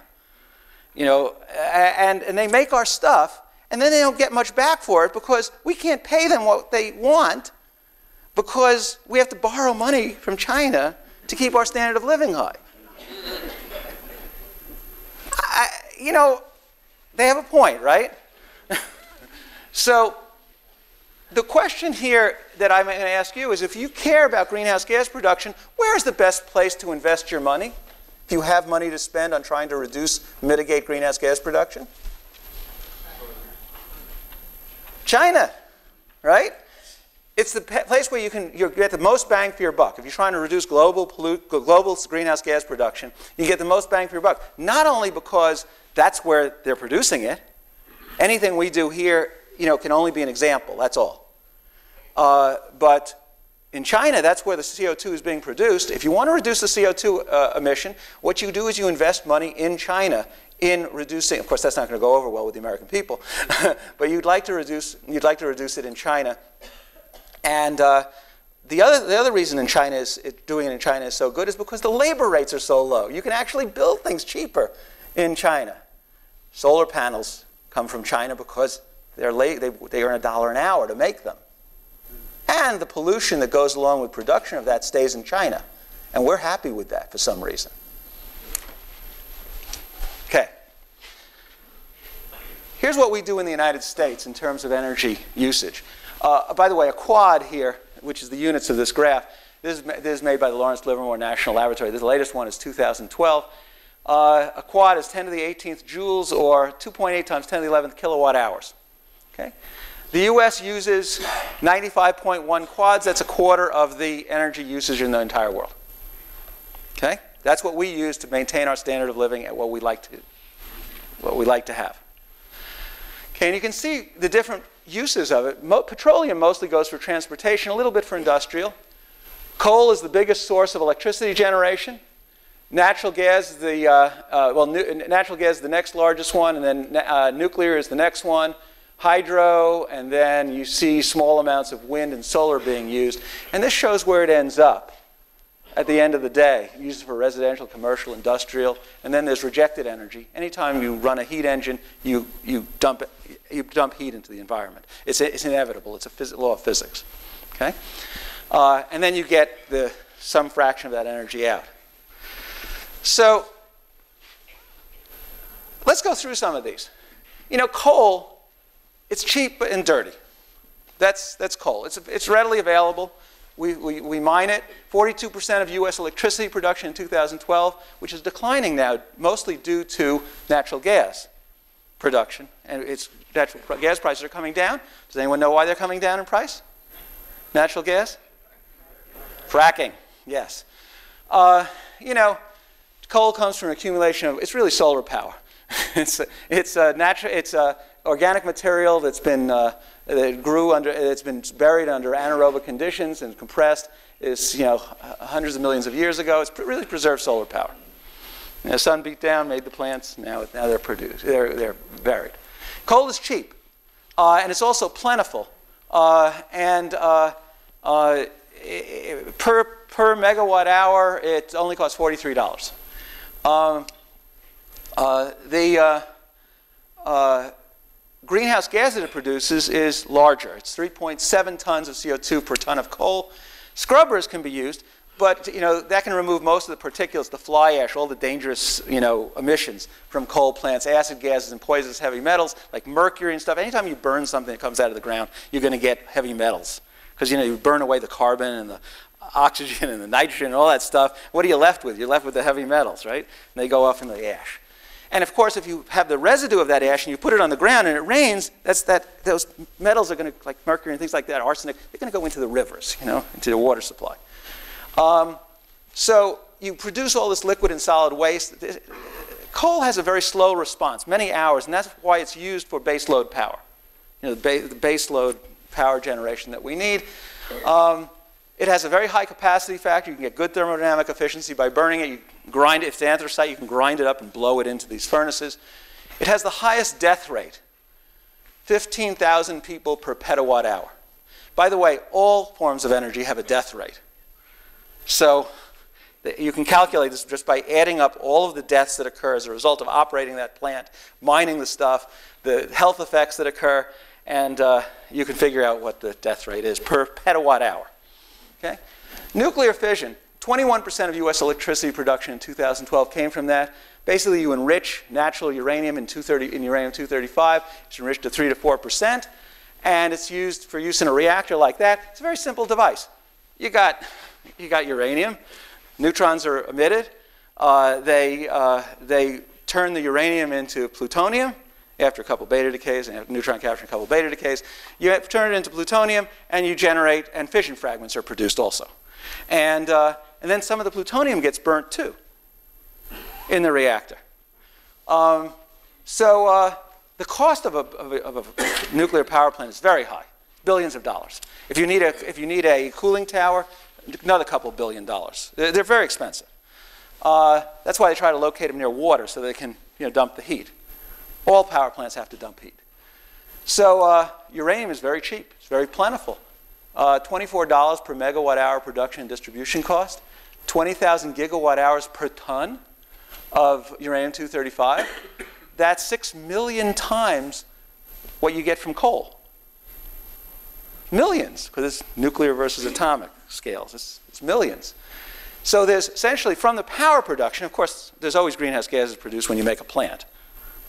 You know, and, and they make our stuff, and then they don't get much back for it because we can't pay them what they want because we have to borrow money from China to keep our standard of living high. I, you know, they have a point, right? so the question here that I'm going to ask you is if you care about greenhouse gas production, where's the best place to invest your money? If you have money to spend on trying to reduce, mitigate greenhouse gas production? China, right? It's the place where you can you get the most bang for your buck. If you're trying to reduce global, pollute, global greenhouse gas production, you get the most bang for your buck. Not only because that's where they're producing it. Anything we do here, you know, can only be an example. That's all. Uh, but in China, that's where the CO2 is being produced. If you want to reduce the CO2 uh, emission, what you do is you invest money in China in reducing. Of course, that's not going to go over well with the American people, but you'd like to reduce. You'd like to reduce it in China, and. Uh, the other, the other reason in China is it, doing it in China is so good is because the labor rates are so low. You can actually build things cheaper in China. Solar panels come from China because they're late, they, they earn a dollar an hour to make them. And the pollution that goes along with production of that stays in China. And we're happy with that for some reason. Okay. Here's what we do in the United States in terms of energy usage. Uh, by the way, a quad here, which is the units of this graph, this is, this is made by the Lawrence Livermore National Laboratory. The latest one is 2012. Uh, a quad is 10 to the 18th joules or 2.8 times 10 to the 11th kilowatt hours. Okay? The US uses 95.1 quads. That's a quarter of the energy usage in the entire world. Okay? That's what we use to maintain our standard of living at what we like to, what we like to have. Okay, and you can see the different uses of it. Mo petroleum mostly goes for transportation, a little bit for industrial. Coal is the biggest source of electricity generation. Natural gas the, uh, uh, well, natural gas is the next largest one, and then uh, nuclear is the next one, hydro, and then you see small amounts of wind and solar being used. And this shows where it ends up at the end of the day, used for residential, commercial, industrial, and then there's rejected energy. Anytime you run a heat engine, you, you, dump, it, you dump heat into the environment. It's, it's inevitable. It's a law of physics. Okay? Uh, and then you get the, some fraction of that energy out. So let's go through some of these. You know, coal, it's cheap and dirty. That's, that's coal. It's, it's readily available. We, we, we mine it. 42% of US electricity production in 2012, which is declining now, mostly due to natural gas production. And it's, natural gas prices are coming down. Does anyone know why they're coming down in price? Natural gas? Fracking, yes. Uh, you know, Coal comes from accumulation of, it's really solar power. it's it's a natural, it's a organic material that's been, uh, that grew under, it's been buried under anaerobic conditions and compressed. It's, you know, hundreds of millions of years ago. It's really preserved solar power. The sun beat down, made the plants, now, now they're produced, they're, they're buried. Coal is cheap, uh, and it's also plentiful. Uh, and uh, uh per, per megawatt hour, it only costs $43. Um, uh, the uh, uh, greenhouse gas that it produces is larger. It's 3.7 tons of CO2 per ton of coal. Scrubbers can be used, but you know that can remove most of the particulates, the fly ash, all the dangerous you know emissions from coal plants, acid gases and poisonous heavy metals like mercury and stuff. Anytime you burn something that comes out of the ground, you're going to get heavy metals because you know you burn away the carbon and the oxygen and the nitrogen and all that stuff, what are you left with? You're left with the heavy metals, right? And they go off in the ash. And of course, if you have the residue of that ash and you put it on the ground and it rains, that's that, those metals are going to, like mercury and things like that, arsenic, they're going to go into the rivers, you know, into the water supply. Um, so you produce all this liquid and solid waste. Coal has a very slow response, many hours, and that's why it's used for base load power. you know, the, ba the base load power generation that we need. Um, it has a very high capacity factor. You can get good thermodynamic efficiency by burning it. You grind it. If it's anthracite, you can grind it up and blow it into these furnaces. It has the highest death rate 15,000 people per petawatt hour. By the way, all forms of energy have a death rate. So you can calculate this just by adding up all of the deaths that occur as a result of operating that plant, mining the stuff, the health effects that occur, and uh, you can figure out what the death rate is per petawatt hour. Okay? Nuclear fission, 21% of US electricity production in 2012 came from that. Basically, you enrich natural uranium in, 230, in uranium-235. It's enriched to 3 to 4%, and it's used for use in a reactor like that. It's a very simple device. You got, you got uranium. Neutrons are emitted. Uh, they, uh, they turn the uranium into plutonium after a couple beta decays and neutron capture a couple beta decays. You turn it into plutonium, and you generate, and fission fragments are produced also. And, uh, and then some of the plutonium gets burnt too in the reactor. Um, so uh, the cost of a, of, a, of a, nuclear power plant is very high, billions of dollars. If you need a, if you need a cooling tower, another couple billion dollars. They're, they're very expensive. Uh, that's why they try to locate them near water so they can you know, dump the heat. All power plants have to dump heat. So uh, uranium is very cheap. It's very plentiful. Uh, $24 per megawatt hour production and distribution cost, 20,000 gigawatt hours per ton of uranium-235, that's 6 million times what you get from coal. Millions, because it's nuclear versus atomic scales. It's, it's, millions. So there's essentially from the power production, of course, there's always greenhouse gases produced when you make a plant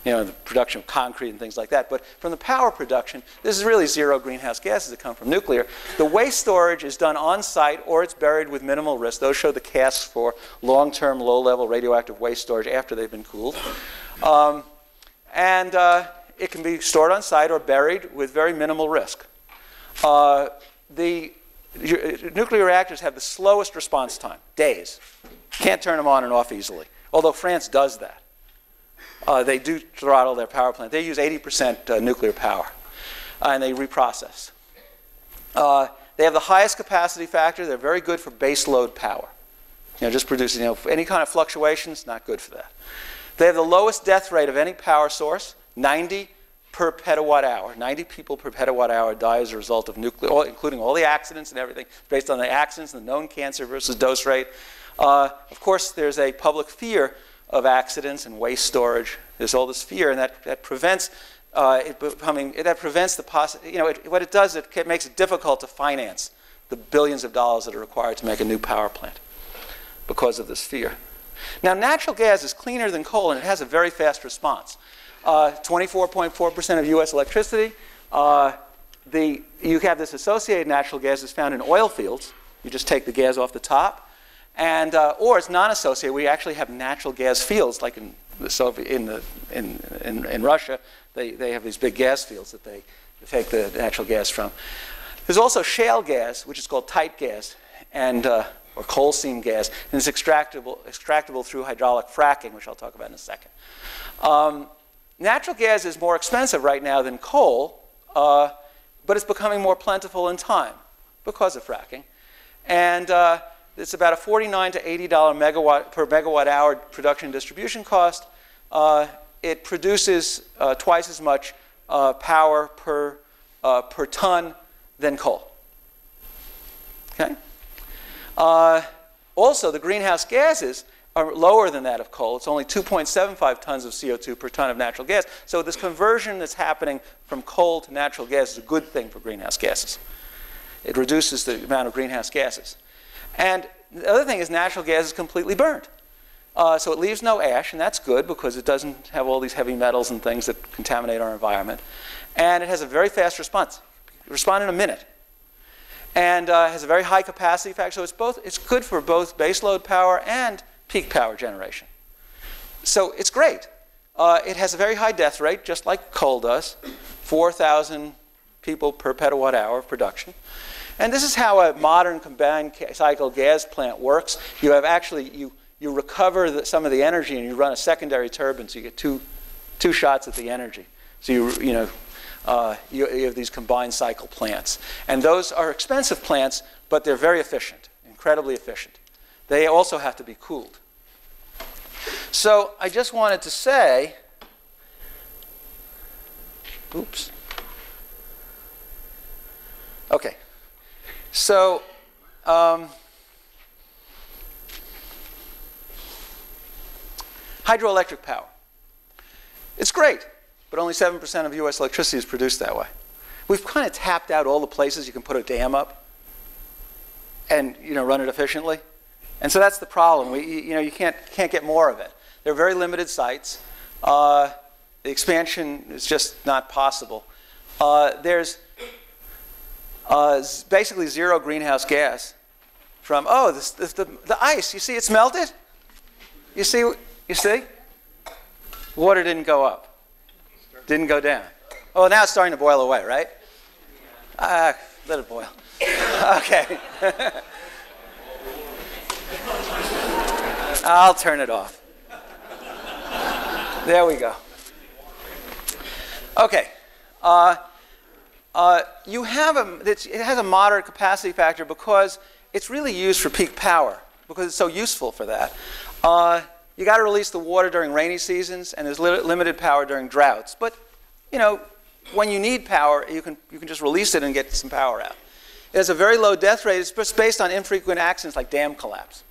you know, the production of concrete and things like that. But from the power production, this is really zero greenhouse gases that come from nuclear. The waste storage is done on site or it's buried with minimal risk. Those show the casks for long term, low level radioactive waste storage after they've been cooled. Um, and uh, it can be stored on site or buried with very minimal risk. Uh, the nuclear reactors have the slowest response time, days. Can't turn them on and off easily, although France does that uh, they do throttle their power plant. They use 80% uh, nuclear power, uh, and they reprocess. Uh, they have the highest capacity factor. They're very good for base load power. You know, just producing you know, any kind of fluctuations, not good for that. They have the lowest death rate of any power source, 90 per petawatt hour. 90 people per petawatt hour die as a result of nuclear, including all the accidents and everything, based on the accidents and the known cancer versus dose rate. Uh, of course, there's a public fear of accidents and waste storage. There's all this fear, and that, that prevents uh, it becoming, that prevents the possibility, you know, it, what it does, it, it makes it difficult to finance the billions of dollars that are required to make a new power plant because of this fear. Now, natural gas is cleaner than coal, and it has a very fast response. 24.4% uh, of US electricity. Uh, the, you have this associated natural gas that's found in oil fields. You just take the gas off the top. And, uh, or it's non-associated. We actually have natural gas fields, like in the Soviet, in, the, in, in, in Russia, they, they have these big gas fields that they take the natural gas from. There's also shale gas, which is called tight gas, and, uh, or coal seam gas, and it's extractable, extractable through hydraulic fracking, which I'll talk about in a second. Um, natural gas is more expensive right now than coal, uh, but it's becoming more plentiful in time because of fracking. And uh, it's about a 49 to 80 dollar megawatt per megawatt hour production distribution cost. Uh, it produces uh, twice as much uh, power per uh, per ton than coal. Okay. Uh, also, the greenhouse gases are lower than that of coal. It's only 2.75 tons of CO2 per ton of natural gas. So this conversion that's happening from coal to natural gas is a good thing for greenhouse gases. It reduces the amount of greenhouse gases. And the other thing is natural gas is completely burnt. Uh, so it leaves no ash, and that's good because it doesn't have all these heavy metals and things that contaminate our environment. And it has a very fast response. Respond in a minute. And uh, has a very high capacity factor, so it's, both, it's good for both baseload power and peak power generation. So it's great. Uh, it has a very high death rate, just like coal does, 4,000 people per petawatt hour of production. And this is how a modern combined cycle gas plant works. You have actually, you, you recover the, some of the energy and you run a secondary turbine so you get two, two shots at the energy. So you, you know, uh, you, you have these combined cycle plants. And those are expensive plants, but they're very efficient, incredibly efficient. They also have to be cooled. So I just wanted to say, oops. Okay. So, um, hydroelectric power. It's great, but only 7% of US electricity is produced that way. We've kind of tapped out all the places you can put a dam up and you know, run it efficiently. And so that's the problem. We, you know, you can't, can't get more of it. They're very limited sites. Uh, the expansion is just not possible. Uh, there's uh, basically zero greenhouse gas from, oh, the, the ice, you see it's melted? You see, you see? Water didn't go up, didn't go down. Oh, now it's starting to boil away, right? Ah, let it boil. okay. I'll turn it off. There we go. Okay. Uh, uh, you have a, it has a moderate capacity factor because it's really used for peak power because it's so useful for that. Uh, you got to release the water during rainy seasons, and there's li limited power during droughts. But, you know, when you need power, you can, you can just release it and get some power out. It has a very low death rate. It's just based on infrequent accidents like dam collapse.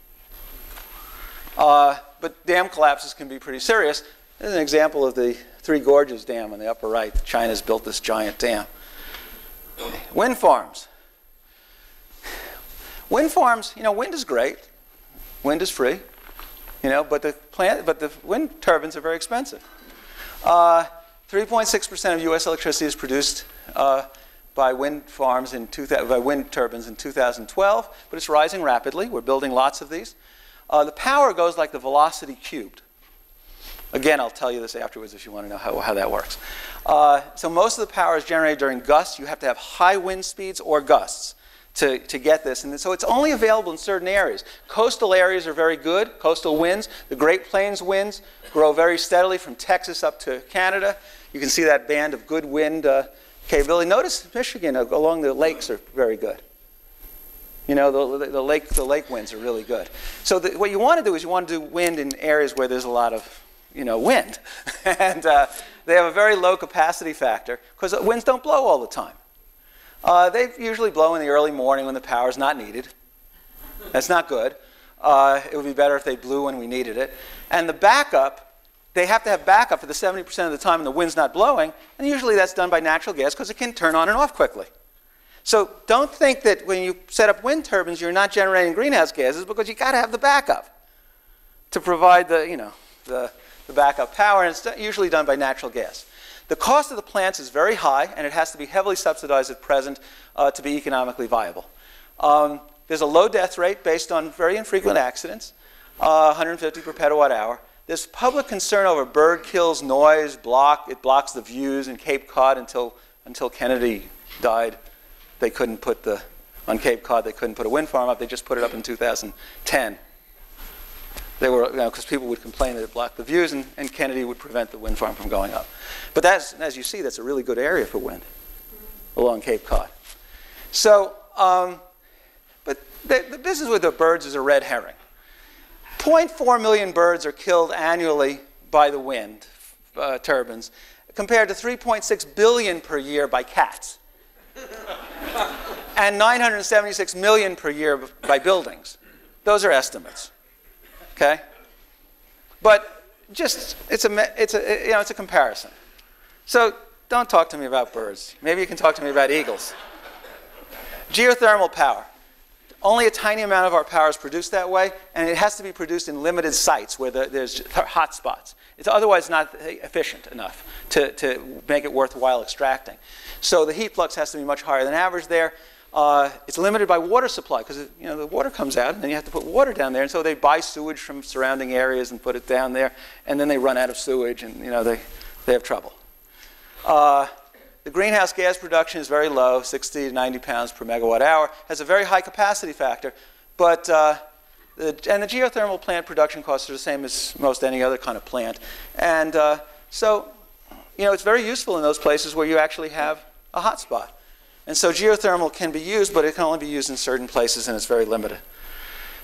Uh, but dam collapses can be pretty serious. This is an example of the Three Gorges Dam on the upper right. China's built this giant dam. Wind farms. Wind farms, you know, wind is great. Wind is free. You know, but the plant, but the wind turbines are very expensive. 3.6% uh, of U.S. electricity is produced uh, by wind farms in two, by wind turbines in 2012, but it's rising rapidly. We're building lots of these. Uh, the power goes like the velocity cubed. Again, I'll tell you this afterwards if you want to know how, how that works. Uh, so most of the power is generated during gusts. You have to have high wind speeds or gusts to, to get this. And so it's only available in certain areas. Coastal areas are very good, coastal winds. The Great Plains winds grow very steadily from Texas up to Canada. You can see that band of good wind uh, capability. Notice Michigan uh, along the lakes are very good. You know, the, the, lake, the lake winds are really good. So the, what you want to do is you want to do wind in areas where there's a lot of, you know, wind. and uh, they have a very low capacity factor because winds don't blow all the time. Uh, they usually blow in the early morning when the power is not needed. That's not good. Uh, it would be better if they blew when we needed it. And the backup, they have to have backup for the 70% of the time when the wind's not blowing. And usually that's done by natural gas because it can turn on and off quickly. So don't think that when you set up wind turbines, you're not generating greenhouse gases because you got to have the backup to provide the, you know, the, the backup power. And it's usually done by natural gas. The cost of the plants is very high, and it has to be heavily subsidized at present uh, to be economically viable. Um, there's a low death rate based on very infrequent accidents, uh, 150 per petawatt hour. There's public concern over bird kills, noise, block. It blocks the views in Cape Cod until, until Kennedy died. They couldn't put the, on Cape Cod, they couldn't put a wind farm up. They just put it up in 2010. They were, you know, because people would complain that it blocked the views, and, and Kennedy would prevent the wind farm from going up. But that's, as you see, that's a really good area for wind along Cape Cod. So, um, but the, the business with the birds is a red herring. 0.4 million birds are killed annually by the wind uh, turbines, compared to 3.6 billion per year by cats, and 976 million per year by buildings. Those are estimates. Okay? But just, it's a, it's a, you know, it's a comparison. So don't talk to me about birds. Maybe you can talk to me about eagles. Geothermal power. Only a tiny amount of our power is produced that way, and it has to be produced in limited sites where the, there's hot spots. It's otherwise not efficient enough to, to make it worthwhile extracting. So the heat flux has to be much higher than average there. Uh, it's limited by water supply because you know the water comes out and then you have to put water down there. And so they buy sewage from surrounding areas and put it down there, and then they run out of sewage and you know they, they have trouble. Uh, the greenhouse gas production is very low, 60 to 90 pounds per megawatt hour, has a very high capacity factor, but uh, the, and the geothermal plant production costs are the same as most any other kind of plant. And uh, so you know, it's very useful in those places where you actually have a hotspot. And so geothermal can be used, but it can only be used in certain places and it's very limited.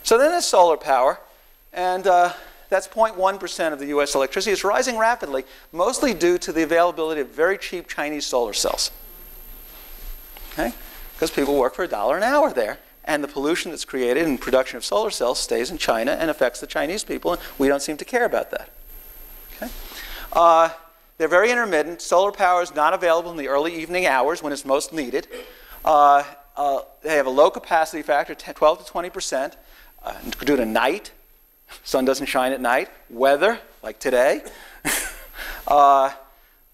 So then there's solar power, and uh, that's 0.1% of the US electricity. It's rising rapidly, mostly due to the availability of very cheap Chinese solar cells. Okay? Because people work for a dollar an hour there, and the pollution that's created in production of solar cells stays in China and affects the Chinese people, and we don't seem to care about that. Okay? Uh, they're very intermittent. Solar power is not available in the early evening hours when it's most needed. Uh, uh, they have a low capacity factor, 10, 12 to 20 percent, uh, due to night. Sun doesn't shine at night. Weather, like today. Uh,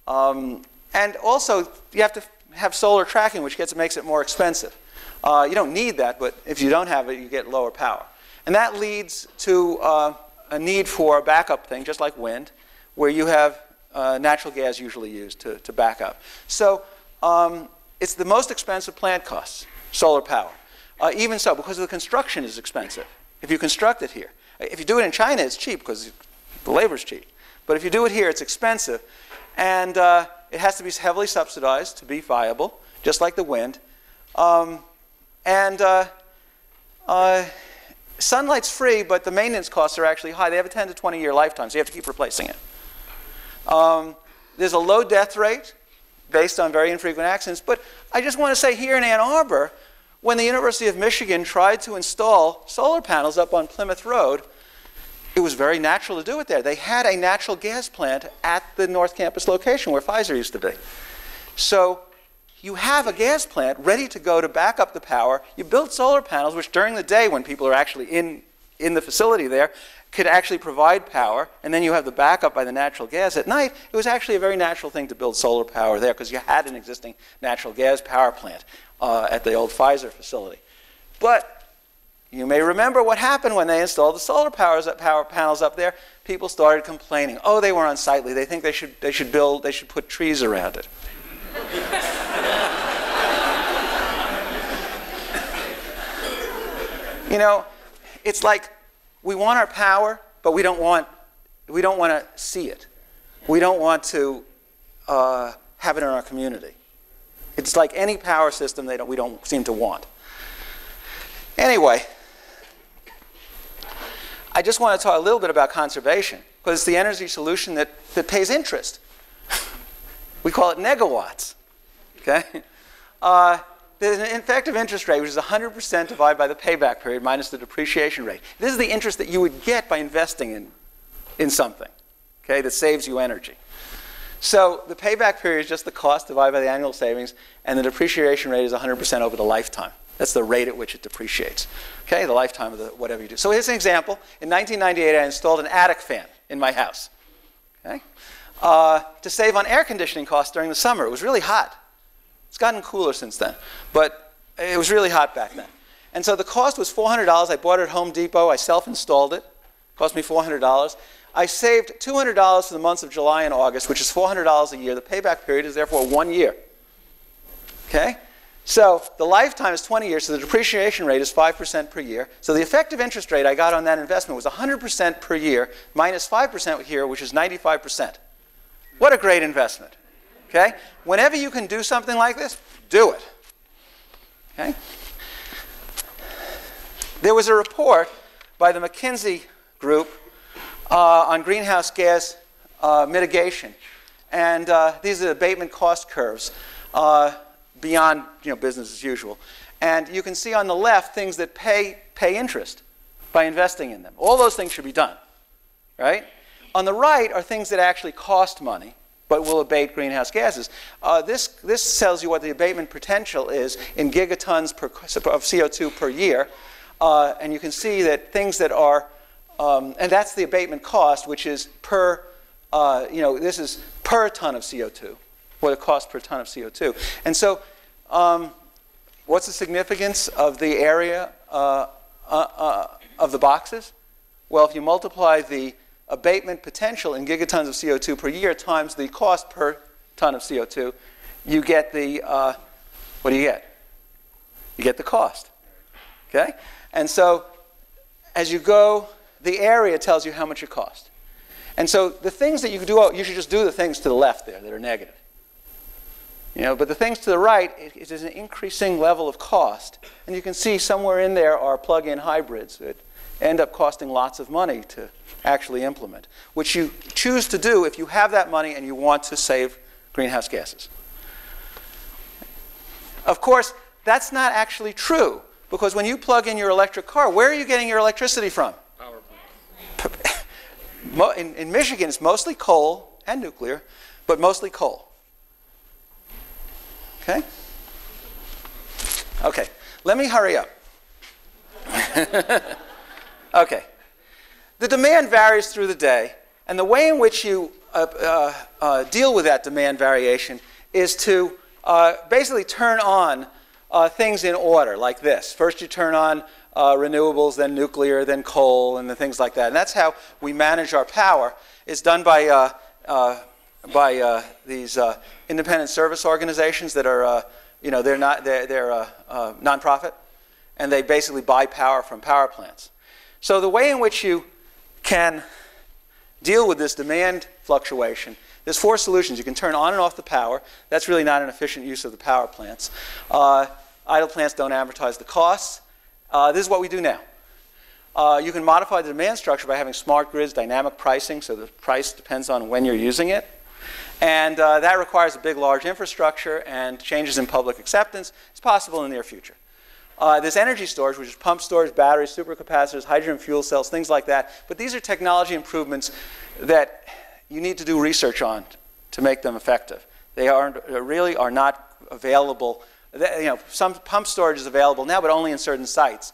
um, and also, you have to have solar tracking, which gets, makes it more expensive. Uh, you don't need that, but if you don't have it, you get lower power. And that leads to uh, a need for a backup thing, just like wind, where you have uh, natural gas usually used to, to back up. So um, it's the most expensive plant costs, solar power. Uh, even so, because the construction is expensive. If you construct it here, if you do it in China, it's cheap because the labor is cheap. But if you do it here, it's expensive. And uh, it has to be heavily subsidized to be viable, just like the wind. Um, and uh, uh, sunlight's free, but the maintenance costs are actually high. They have a 10 to 20 year lifetime, so you have to keep replacing it. Um, there's a low death rate based on very infrequent accidents. But I just want to say here in Ann Arbor, when the University of Michigan tried to install solar panels up on Plymouth Road, it was very natural to do it there. They had a natural gas plant at the North Campus location where Pfizer used to be. So you have a gas plant ready to go to back up the power. You build solar panels, which during the day when people are actually in, in the facility there, could actually provide power, and then you have the backup by the natural gas. At night, it was actually a very natural thing to build solar power there because you had an existing natural gas power plant uh, at the old Pfizer facility. But you may remember what happened when they installed the solar powers, power panels up there. People started complaining. Oh, they were unsightly. They think they should, they should build, they should put trees around it. you know, it's like we want our power, but we don't want, we don't want to see it. We don't want to uh, have it in our community. It's like any power system they don't, we don't seem to want. Anyway, I just want to talk a little bit about conservation because it's the energy solution that, that pays interest. we call it negawatts. Okay? Uh, an effective interest rate, which is 100% divided by the payback period minus the depreciation rate. This is the interest that you would get by investing in, in something, okay, that saves you energy. So the payback period is just the cost divided by the annual savings, and the depreciation rate is 100% over the lifetime. That's the rate at which it depreciates, okay, the lifetime of the, whatever you do. So here's an example. In 1998, I installed an attic fan in my house, okay, uh, to save on air conditioning costs during the summer. It was really hot. It's gotten cooler since then, but it was really hot back then. And so the cost was $400. I bought it at Home Depot. I self-installed it. it. Cost me $400. I saved $200 for the months of July and August, which is $400 a year. The payback period is therefore one year. Okay? So the lifetime is 20 years, so the depreciation rate is 5% per year. So the effective interest rate I got on that investment was 100% per year, minus 5% here, which is 95%. What a great investment. Okay? Whenever you can do something like this, do it. Okay? There was a report by the McKinsey Group uh, on greenhouse gas uh, mitigation. And uh, these are abatement cost curves uh, beyond you know, business as usual. And you can see on the left things that pay, pay interest by investing in them. All those things should be done, right? On the right are things that actually cost money but will abate greenhouse gases. Uh, this, this tells you what the abatement potential is in gigatons per, of CO2 per year. Uh, and you can see that things that are, um, and that's the abatement cost, which is per, uh, you know, this is per ton of CO2, what it costs per ton of CO2. And so, um, what's the significance of the area uh, uh, uh, of the boxes? Well, if you multiply the abatement potential in gigatons of CO2 per year times the cost per ton of CO2, you get the, uh, what do you get? You get the cost. Okay? And so as you go, the area tells you how much it costs. And so the things that you do, you should just do the things to the left there that are negative. You know, but the things to the right, it is an increasing level of cost. And you can see somewhere in there are plug-in hybrids that end up costing lots of money to actually implement, which you choose to do if you have that money and you want to save greenhouse gases. Of course, that's not actually true because when you plug in your electric car, where are you getting your electricity from? Power plant. in, in Michigan, it's mostly coal and nuclear, but mostly coal. Okay? Okay, let me hurry up. okay. The demand varies through the day, and the way in which you uh, uh, uh, deal with that demand variation is to uh, basically turn on uh, things in order, like this. First, you turn on uh, renewables, then nuclear, then coal, and the things like that. And that's how we manage our power. It's done by, by these independent service organizations that are, you know, they're not, they're, they're nonprofit, and they basically buy power from power plants. So the way in which you can deal with this demand fluctuation. There's four solutions. You can turn on and off the power. That's really not an efficient use of the power plants. Uh, idle plants don't amortize the costs. Uh, this is what we do now. Uh, you can modify the demand structure by having smart grids, dynamic pricing, so the price depends on when you're using it. And uh, that requires a big, large infrastructure and changes in public acceptance. It's possible in the near future. Uh, there's energy storage, which is pump storage, batteries, supercapacitors, hydrogen fuel cells, things like that. But these are technology improvements that you need to do research on to make them effective. They aren't, uh, really are not available. You know, some pump storage is available now, but only in certain sites.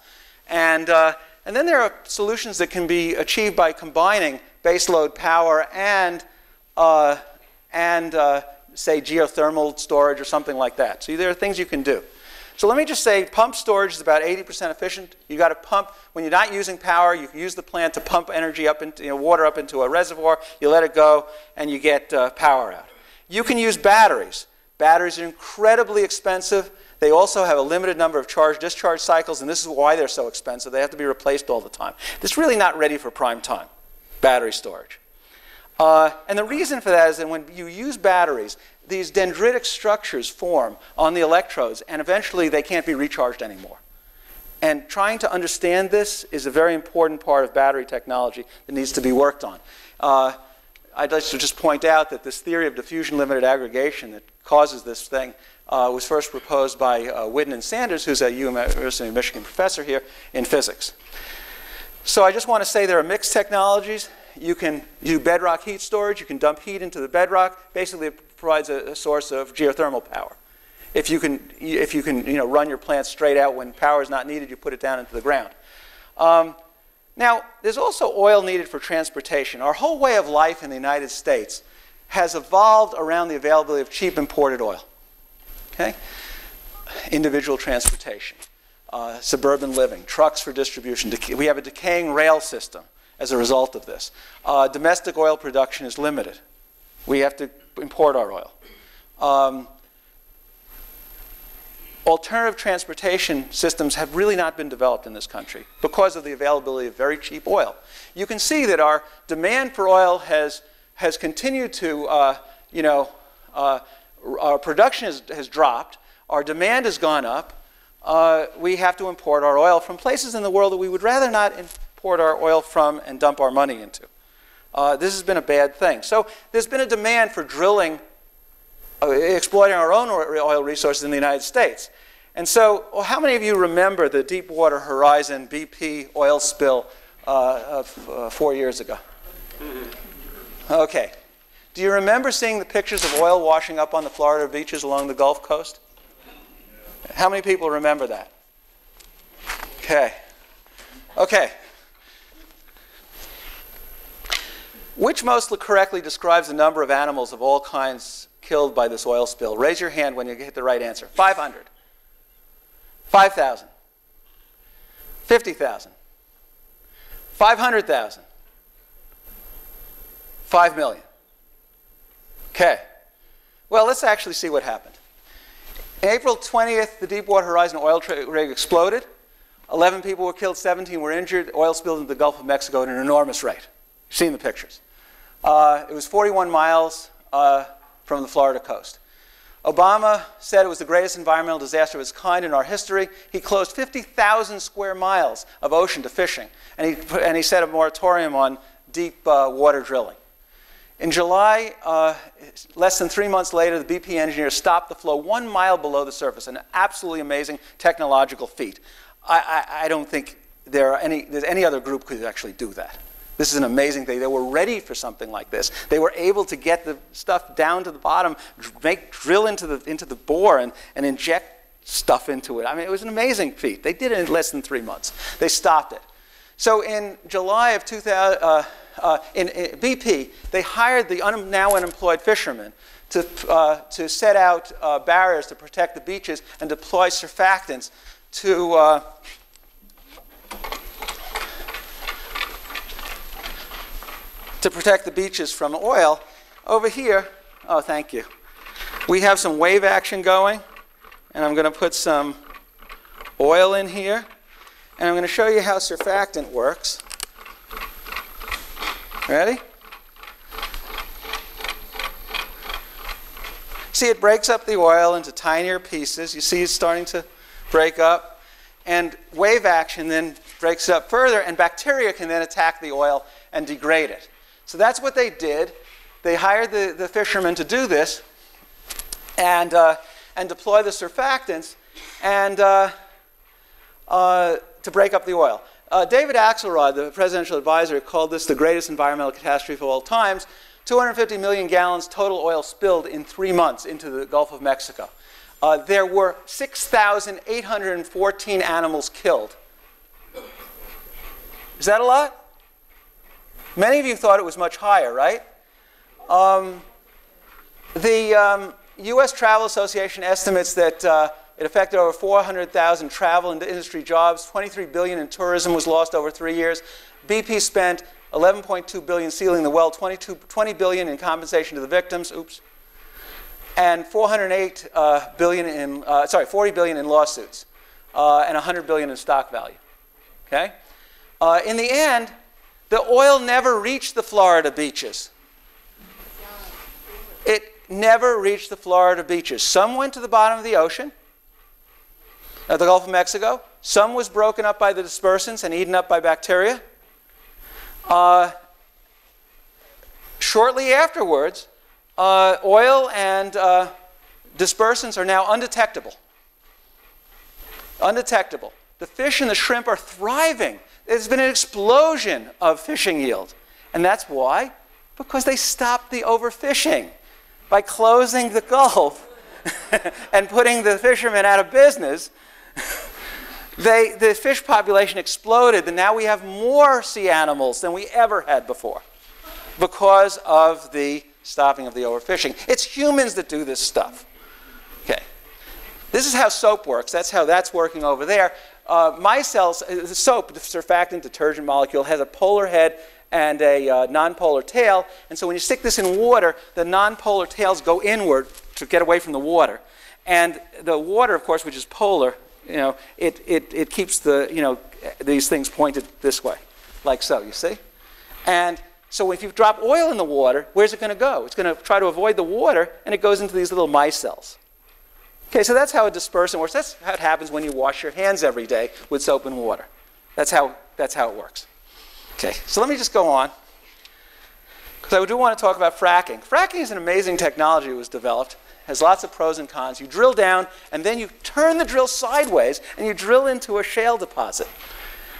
And, uh, and then there are solutions that can be achieved by combining baseload power and, uh, and uh, say, geothermal storage or something like that. So there are things you can do. So let me just say pump storage is about 80% efficient. You've got to pump, when you're not using power, you use the plant to pump energy up into, you know, water up into a reservoir, you let it go, and you get uh, power out. You can use batteries. Batteries are incredibly expensive. They also have a limited number of charge-discharge cycles, and this is why they're so expensive. They have to be replaced all the time. It's really not ready for prime time, battery storage. Uh, and the reason for that is that when you use batteries, these dendritic structures form on the electrodes, and eventually they can't be recharged anymore. And trying to understand this is a very important part of battery technology that needs to be worked on. Uh, I'd like to just point out that this theory of diffusion limited aggregation that causes this thing uh, was first proposed by uh, Witten and Sanders, who's a University of Michigan professor here in physics. So I just want to say there are mixed technologies. You can do bedrock heat storage. You can dump heat into the bedrock. Basically, provides a, a source of geothermal power. If you can, if you can you know, run your plant straight out when power is not needed, you put it down into the ground. Um, now, there's also oil needed for transportation. Our whole way of life in the United States has evolved around the availability of cheap imported oil. Okay? Individual transportation, uh, suburban living, trucks for distribution. We have a decaying rail system as a result of this. Uh, domestic oil production is limited. We have to import our oil. Um, alternative transportation systems have really not been developed in this country because of the availability of very cheap oil. You can see that our demand for oil has, has continued to, uh, you know, uh, our production has, has dropped, our demand has gone up. Uh, we have to import our oil from places in the world that we would rather not import our oil from and dump our money into. Uh, this has been a bad thing. So there's been a demand for drilling, uh, exploiting our own oil resources in the United States. And so, well, how many of you remember the Deepwater Horizon BP oil spill uh, of uh, four years ago? Okay. Do you remember seeing the pictures of oil washing up on the Florida beaches along the Gulf Coast? How many people remember that? Okay. Okay. Which most correctly describes the number of animals of all kinds killed by this oil spill? Raise your hand when you get the right answer. 500. 5,000. 50,000. 500,000. 5 million. Okay. Well, let's actually see what happened. April 20th, the Deepwater Horizon oil rig exploded. 11 people were killed, 17 were injured. Oil spilled into the Gulf of Mexico at an enormous rate. You've seen the pictures. Uh, it was 41 miles uh, from the Florida coast. Obama said it was the greatest environmental disaster of its kind in our history. He closed 50,000 square miles of ocean to fishing, and he, and he set a moratorium on deep uh, water drilling. In July, uh, less than three months later, the BP engineers stopped the flow one mile below the surface, an absolutely amazing technological feat. I, I, I don't think there are any, there's any other group could actually do that. This is an amazing thing. They were ready for something like this. They were able to get the stuff down to the bottom, make, drill into the, into the bore, and, and inject stuff into it. I mean, it was an amazing feat. They did it in less than three months. They stopped it. So in July of 2000, uh, uh, in, in, BP, they hired the un, now unemployed fishermen to, uh, to set out uh, barriers to protect the beaches and deploy surfactants to, to protect the beaches from oil. Over here, oh, thank you. We have some wave action going, and I'm going to put some oil in here, and I'm going to show you how surfactant works. Ready? See, it breaks up the oil into tinier pieces. You see it's starting to break up. And wave action then breaks it up further, and bacteria can then attack the oil and degrade it. So that's what they did. They hired the, the fishermen to do this and, uh, and deploy the surfactants and uh, uh, to break up the oil. Uh, David Axelrod, the presidential advisor, called this the greatest environmental catastrophe of all times. 250 million gallons total oil spilled in three months into the Gulf of Mexico. Uh, there were 6,814 animals killed. Is that a lot? Many of you thought it was much higher, right? Um, the um, U.S. Travel Association estimates that uh, it affected over 400,000 travel and industry jobs. 23 billion in tourism was lost over three years. BP spent 11.2 billion sealing the well, 22, 20 billion in compensation to the victims. Oops. And 408 uh, billion in, uh, sorry, 40 billion in lawsuits, uh, and 100 billion in stock value. Okay. Uh, in the end, the oil never reached the Florida beaches. It never reached the Florida beaches. Some went to the bottom of the ocean at the Gulf of Mexico. Some was broken up by the dispersants and eaten up by bacteria. Uh, shortly afterwards, uh, oil and uh, dispersants are now undetectable. Undetectable. The fish and the shrimp are thriving. There's been an explosion of fishing yield. And that's why? Because they stopped the overfishing by closing the Gulf and putting the fishermen out of business they, the fish population exploded, and now we have more sea animals than we ever had before because of the stopping of the overfishing. It's humans that do this stuff. Okay. This is how soap works. That's how that's working over there. Uh, micelles, uh, soap, the surfactant detergent molecule, has a polar head and a uh, nonpolar tail. And so when you stick this in water, the nonpolar tails go inward to get away from the water. And the water, of course, which is polar, you know, it, it, it keeps the, you know, these things pointed this way, like so, you see? And so if you drop oil in the water, where's it going to go? It's going to try to avoid the water, and it goes into these little micelles. Okay, so that's how a dispersant works. That's how it happens when you wash your hands every day with soap and water. That's how, that's how it works. Okay, so let me just go on. Because I do want to talk about fracking. Fracking is an amazing technology that was developed It has lots of pros and cons. You drill down, and then you turn the drill sideways, and you drill into a shale deposit.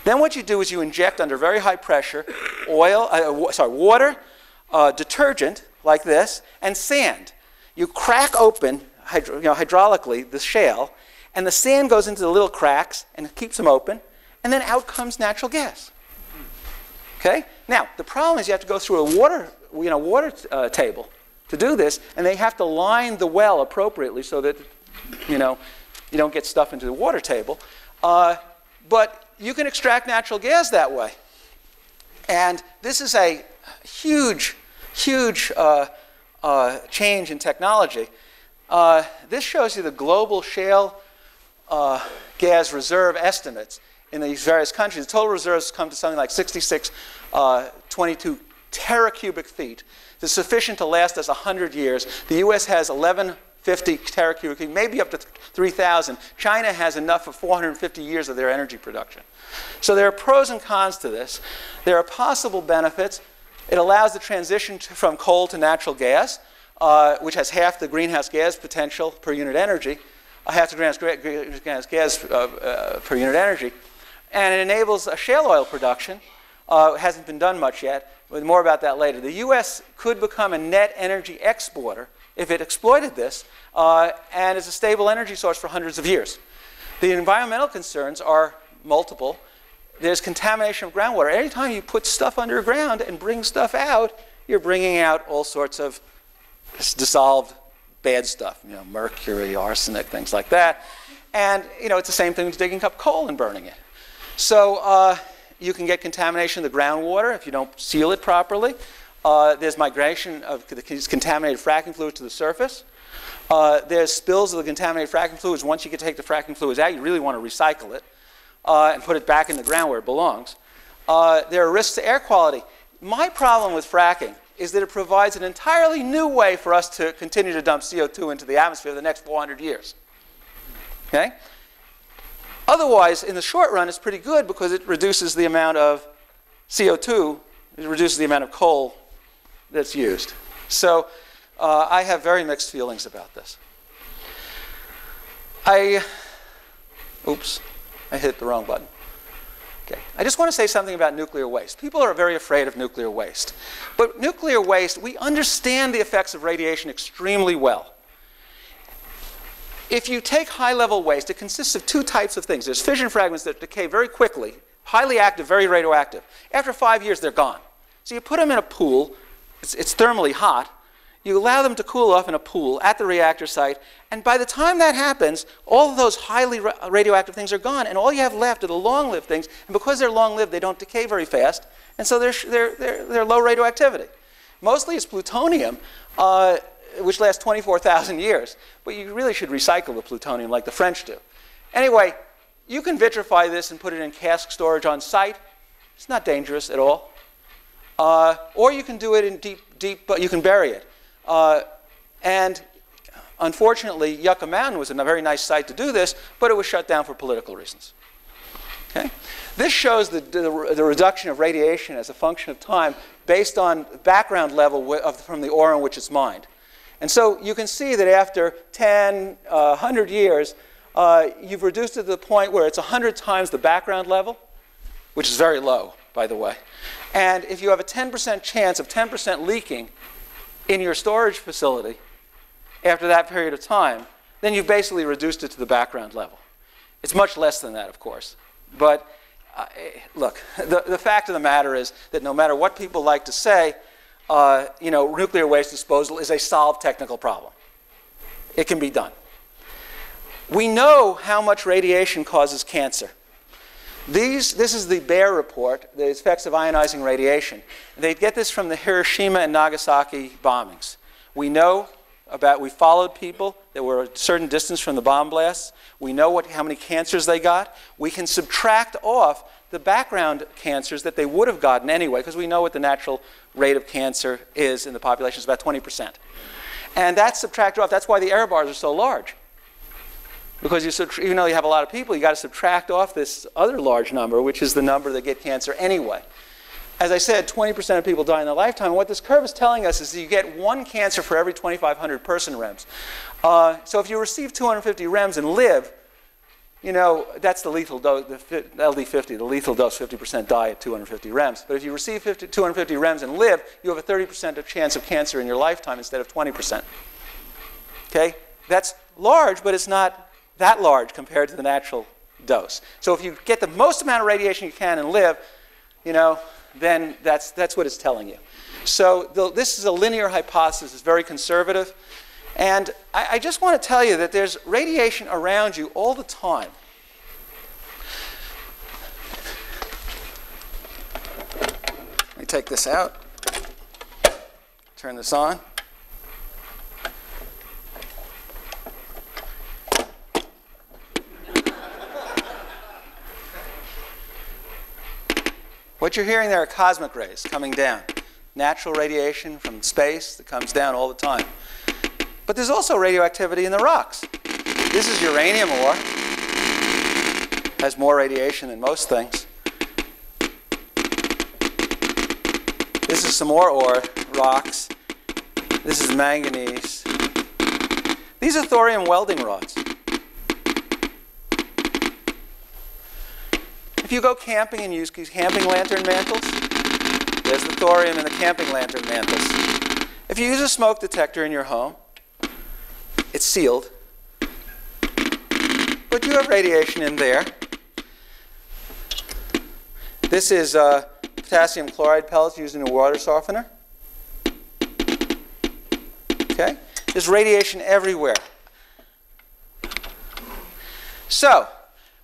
Then what you do is you inject under very high pressure oil, uh, sorry, water, uh, detergent like this, and sand. You crack open hydro, you know, hydraulically the shale, and the sand goes into the little cracks and keeps them open, and then out comes natural gas. Okay. Now the problem is you have to go through a water, you know, water uh, table to do this, and they have to line the well appropriately so that, you know, you don't get stuff into the water table. Uh, but you can extract natural gas that way. And this is a huge, huge uh, uh, change in technology. Uh, this shows you the global shale uh, gas reserve estimates in these various countries. The total reserves come to something like 66, uh, 22 teracubic feet. It's sufficient to last us 100 years. The US has 1150 teracubic feet, maybe up to 3,000. China has enough for 450 years of their energy production. So there are pros and cons to this. There are possible benefits. It allows the transition to, from coal to natural gas, uh, which has half the greenhouse gas potential per unit energy, uh, half the greenhouse gas uh, uh, per unit energy. And it enables a shale oil production. Uh, hasn't been done much yet. But more about that later. The U.S. could become a net energy exporter if it exploited this, uh, and is a stable energy source for hundreds of years. The environmental concerns are multiple. There's contamination of groundwater. Anytime you put stuff underground and bring stuff out, you're bringing out all sorts of dissolved bad stuff, you know, mercury, arsenic, things like that. And, you know, it's the same thing as digging up coal and burning it. So uh, you can get contamination of the groundwater if you don't seal it properly. Uh, there's migration of these contaminated fracking fluids to the surface. Uh, there's spills of the contaminated fracking fluids. Once you can take the fracking fluids out, you really want to recycle it uh, and put it back in the ground where it belongs. Uh, there are risks to air quality. My problem with fracking is that it provides an entirely new way for us to continue to dump CO2 into the atmosphere for the next 400 years. Okay? Otherwise, in the short run, it's pretty good because it reduces the amount of CO2, it reduces the amount of coal that's used. So uh, I have very mixed feelings about this. I, oops, I hit the wrong button. Okay. I just want to say something about nuclear waste. People are very afraid of nuclear waste. But nuclear waste, we understand the effects of radiation extremely well. If you take high level waste, it consists of two types of things. There's fission fragments that decay very quickly, highly active, very radioactive. After five years, they're gone. So you put them in a pool, it's, it's thermally hot, you allow them to cool off in a pool at the reactor site, and by the time that happens, all of those highly ra radioactive things are gone, and all you have left are the long lived things, and because they're long lived, they don't decay very fast, and so they're, they're, they're, they're low radioactivity. Mostly it's plutonium. Uh, which lasts 24,000 years. But you really should recycle the plutonium like the French do. Anyway, you can vitrify this and put it in cask storage on site. It's not dangerous at all. Uh, or you can do it in deep, deep, but you can bury it. Uh, and unfortunately, Yucca Mountain was a very nice site to do this, but it was shut down for political reasons. Okay? This shows the, the, the, reduction of radiation as a function of time based on background level of, from the ore in which it's mined. And so you can see that after 10, uh, 100 years, uh, you've reduced it to the point where it's 100 times the background level, which is very low, by the way. And if you have a 10% chance of 10% leaking in your storage facility after that period of time, then you've basically reduced it to the background level. It's much less than that, of course. But uh, look, the, the fact of the matter is that no matter what people like to say, uh, you know, nuclear waste disposal is a solved technical problem. It can be done. We know how much radiation causes cancer. These, this is the BEIR report, the effects of ionizing radiation. They get this from the Hiroshima and Nagasaki bombings. We know about, we followed people that were a certain distance from the bomb blasts. We know what, how many cancers they got. We can subtract off the background cancers that they would have gotten anyway, because we know what the natural rate of cancer is in the population is about 20%. And that's subtracted off. That's why the error bars are so large. Because you, even though you have a lot of people, you got to subtract off this other large number, which is the number that get cancer anyway. As I said, 20% of people die in their lifetime. What this curve is telling us is that you get one cancer for every 2,500 person REMs. Uh, so if you receive 250 REMs and live, you know, that's the lethal dose, the LD50, the lethal dose, 50% die at 250 REMs. But if you receive 50, 250 REMs and live, you have a 30% chance of cancer in your lifetime instead of 20%. Okay? That's large, but it's not that large compared to the natural dose. So if you get the most amount of radiation you can and live, you know, then that's, that's what it's telling you. So the, this is a linear hypothesis. It's very conservative. And I, I just want to tell you that there's radiation around you all the time. Let me take this out, turn this on. What you're hearing there are cosmic rays coming down. natural radiation from space that comes down all the time. But there's also radioactivity in the rocks. This is uranium ore. Has more radiation than most things. This is some more ore, rocks. This is manganese. These are thorium welding rods. If you go camping and use camping lantern mantles, there's the thorium in the camping lantern mantles. If you use a smoke detector in your home, it's sealed, but you have radiation in there. This is uh, potassium chloride pellets used in a water softener. Okay? There's radiation everywhere. So,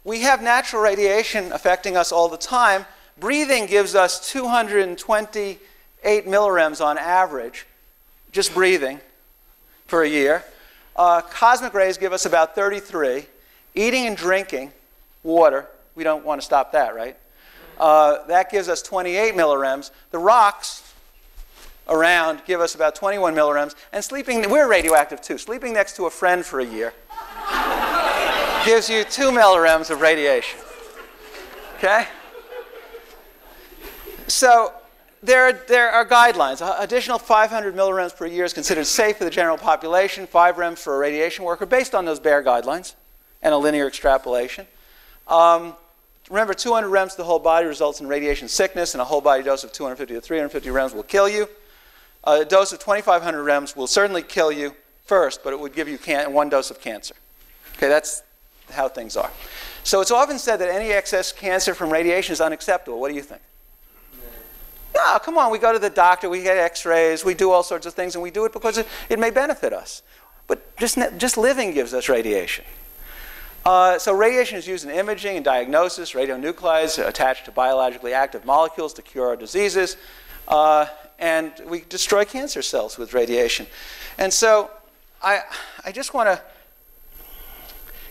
we have natural radiation affecting us all the time. Breathing gives us 228 millirems on average, just breathing for a year. Uh, cosmic rays give us about 33. Eating and drinking water, we don't want to stop that, right? Uh, that gives us 28 millirems. The rocks around give us about 21 millirems. And sleeping, we're radioactive too. Sleeping next to a friend for a year gives you 2 millirems of radiation. Okay? So there are, there are guidelines. Additional 500 millirems per year is considered safe for the general population, 5 rems for a radiation worker, based on those BEIR guidelines and a linear extrapolation. Um, remember, 200 rems to the whole body results in radiation sickness, and a whole body dose of 250 to 350 rems will kill you. A dose of 2,500 rems will certainly kill you first, but it would give you one dose of cancer. Okay, that's how things are. So it's often said that any excess cancer from radiation is unacceptable. What do you think? No, come on, we go to the doctor, we get x rays, we do all sorts of things, and we do it because it, it may benefit us. But just, just living gives us radiation. Uh, so radiation is used in imaging and diagnosis, radionuclides attached to biologically active molecules to cure our diseases. Uh, and we destroy cancer cells with radiation. And so I, I just want to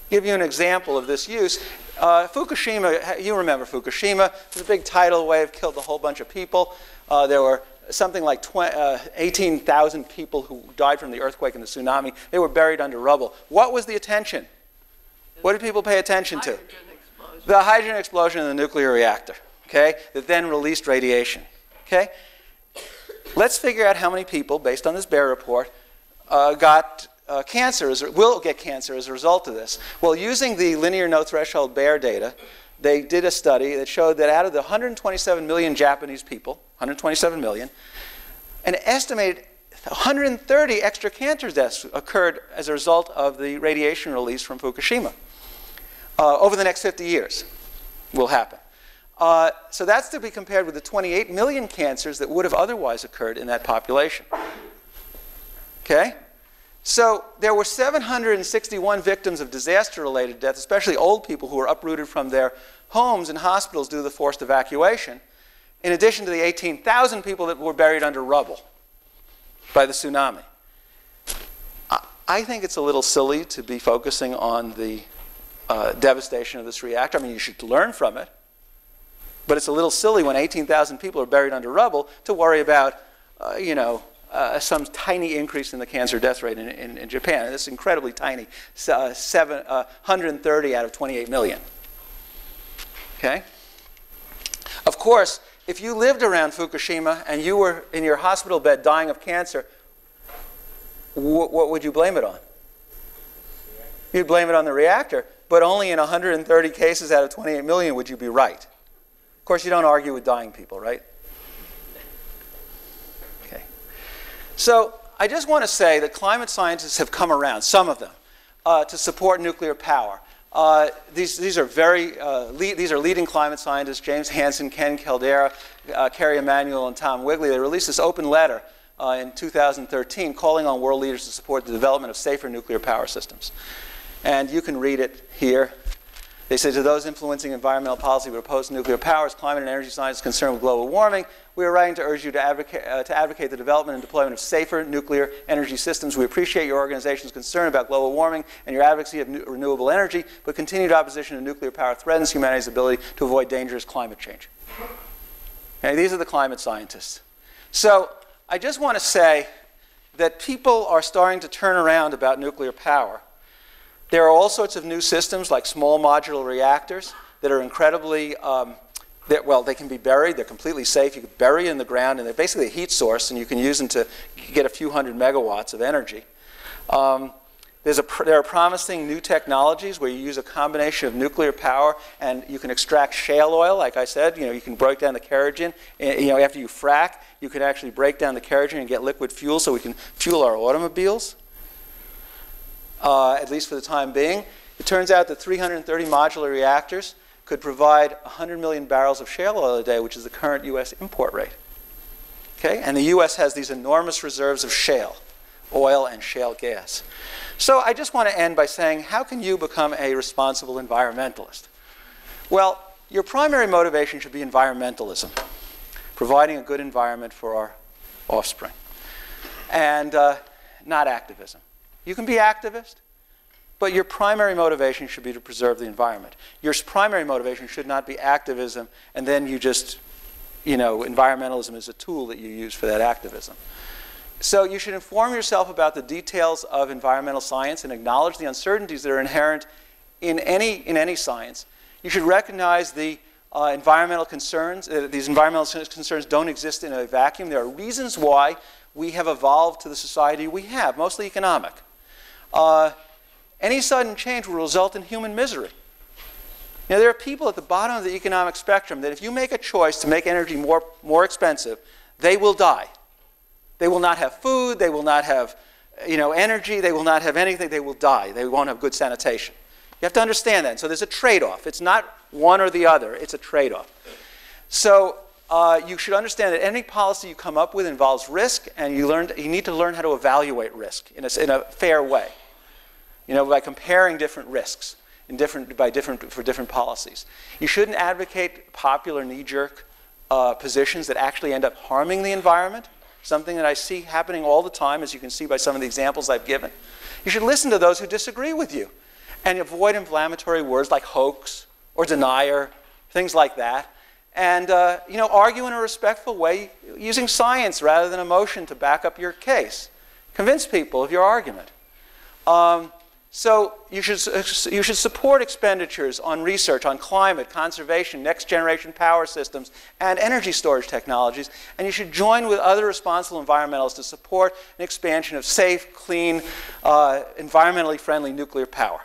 give you an example of this use. Uh, Fukushima, you remember Fukushima, a big tidal wave, killed a whole bunch of people. Uh, there were something like uh, 18,000 people who died from the earthquake and the tsunami. They were buried under rubble. What was the attention? What did people pay attention to? The hydrogen explosion in the nuclear reactor, okay, that then released radiation, okay? Let's figure out how many people, based on this BEIR report, uh, got uh, cancer, will get cancer as a result of this. Well, using the linear no threshold BEIR data, they did a study that showed that out of the 127 million Japanese people, 127 million, an estimated 130 extra cancer deaths occurred as a result of the radiation release from Fukushima. Uh, over the next 50 years will happen. Uh, so that's to be compared with the 28 million cancers that would have otherwise occurred in that population. Okay? So there were 761 victims of disaster-related death, especially old people who were uprooted from their homes and hospitals due to the forced evacuation, in addition to the 18,000 people that were buried under rubble by the tsunami. I think it's a little silly to be focusing on the uh, devastation of this reactor. I mean, you should learn from it. But it's a little silly when 18,000 people are buried under rubble to worry about, uh, you know, uh, some tiny increase in the cancer death rate in, in, in Japan. It's incredibly tiny, uh, seven, 130 uh, out of 28 million. Okay? Of course, if you lived around Fukushima and you were in your hospital bed dying of cancer, wh what would you blame it on? You'd blame it on the reactor, but only in 130 cases out of 28 million would you be right Of course, you don't argue with dying people, right? Okay. So I just want to say that climate scientists have come around, some of them, uh, to support nuclear power. Uh, these, these, are very, uh, these are leading climate scientists, James Hansen, Ken Caldeira, uh, Kerry Emanuel, and Tom Wigley. They released this open letter uh, in 2013 calling on world leaders to support the development of safer nuclear power systems. And you can read it here. They say to those influencing environmental policy with oppose nuclear power, as climate and energy science concerned with global warming, we are writing to urge you to advocate, uh, to advocate the development and deployment of safer nuclear energy systems. We appreciate your organization's concern about global warming and your advocacy of renewable energy, but continued opposition to nuclear power threatens humanity's ability to avoid dangerous climate change. Okay, these are the climate scientists. So I just want to say that people are starting to turn around about nuclear power. There are all sorts of new systems like small modular reactors that are incredibly, um, well, they can be buried. They're completely safe. You can bury in the ground, and they're basically a heat source, and you can use them to get a few hundred megawatts of energy. Um, there's a, there are promising new technologies where you use a combination of nuclear power and you can extract shale oil, like I said. You know, you can break down the kerogen. Eh, you know, after you frack, you can actually break down the kerogen and get liquid fuel so we can fuel our automobiles, uh, at least for the time being. It turns out that 330 modular reactors could provide 100 million barrels of shale oil a day, which is the current U.S. import rate. Okay? And the U.S. has these enormous reserves of shale, oil and shale gas. So I just want to end by saying, how can you become a responsible environmentalist? Well, your primary motivation should be environmentalism, providing a good environment for our offspring, and uh, not activism. You can be activist, but your primary motivation should be to preserve the environment. Your primary motivation should not be activism, and then you just, you know, environmentalism is a tool that you use for that activism. So you should inform yourself about the details of environmental science and acknowledge the uncertainties that are inherent in any, in any science. You should recognize the uh, environmental concerns. Uh, these environmental concerns don't exist in a vacuum. There are reasons why we have evolved to the society we have, mostly economic. Uh, any sudden change will result in human misery. Now, there are people at the bottom of the economic spectrum that if you make a choice to make energy more, more expensive, they will die. They will not have food, they will not have you know, energy, they will not have anything, they will die. They won't have good sanitation. You have to understand that. So there's a trade off. It's not one or the other, it's a trade off. So uh, you should understand that any policy you come up with involves risk, and you, learn, you need to learn how to evaluate risk in a, in a fair way. You know, by comparing different risks in different, by different, for different policies. You shouldn't advocate popular knee jerk uh, positions that actually end up harming the environment something that I see happening all the time, as you can see by some of the examples I've given. You should listen to those who disagree with you and avoid inflammatory words like hoax or denier, things like that. And uh, you know, argue in a respectful way using science rather than emotion to back up your case. Convince people of your argument. Um, so you should, you should support expenditures on research on climate, conservation, next generation power systems, and energy storage technologies. And you should join with other responsible environmentalists to support an expansion of safe, clean, uh, environmentally friendly nuclear power.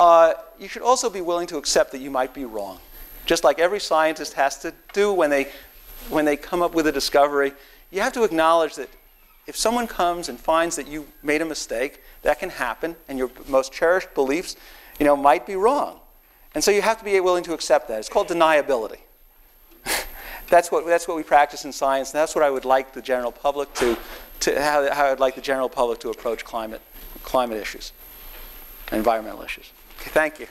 Uh, you should also be willing to accept that you might be wrong. Just like every scientist has to do when they, when they come up with a discovery, you have to acknowledge that if someone comes and finds that you made a mistake, that can happen, and your most cherished beliefs, you know, might be wrong. And so you have to be willing to accept that. It's called deniability. that's, what, that's what we practice in science, and that's what I would like the general public to, to how, how I'd like the general public to approach climate, climate issues, environmental issues. Okay, thank you.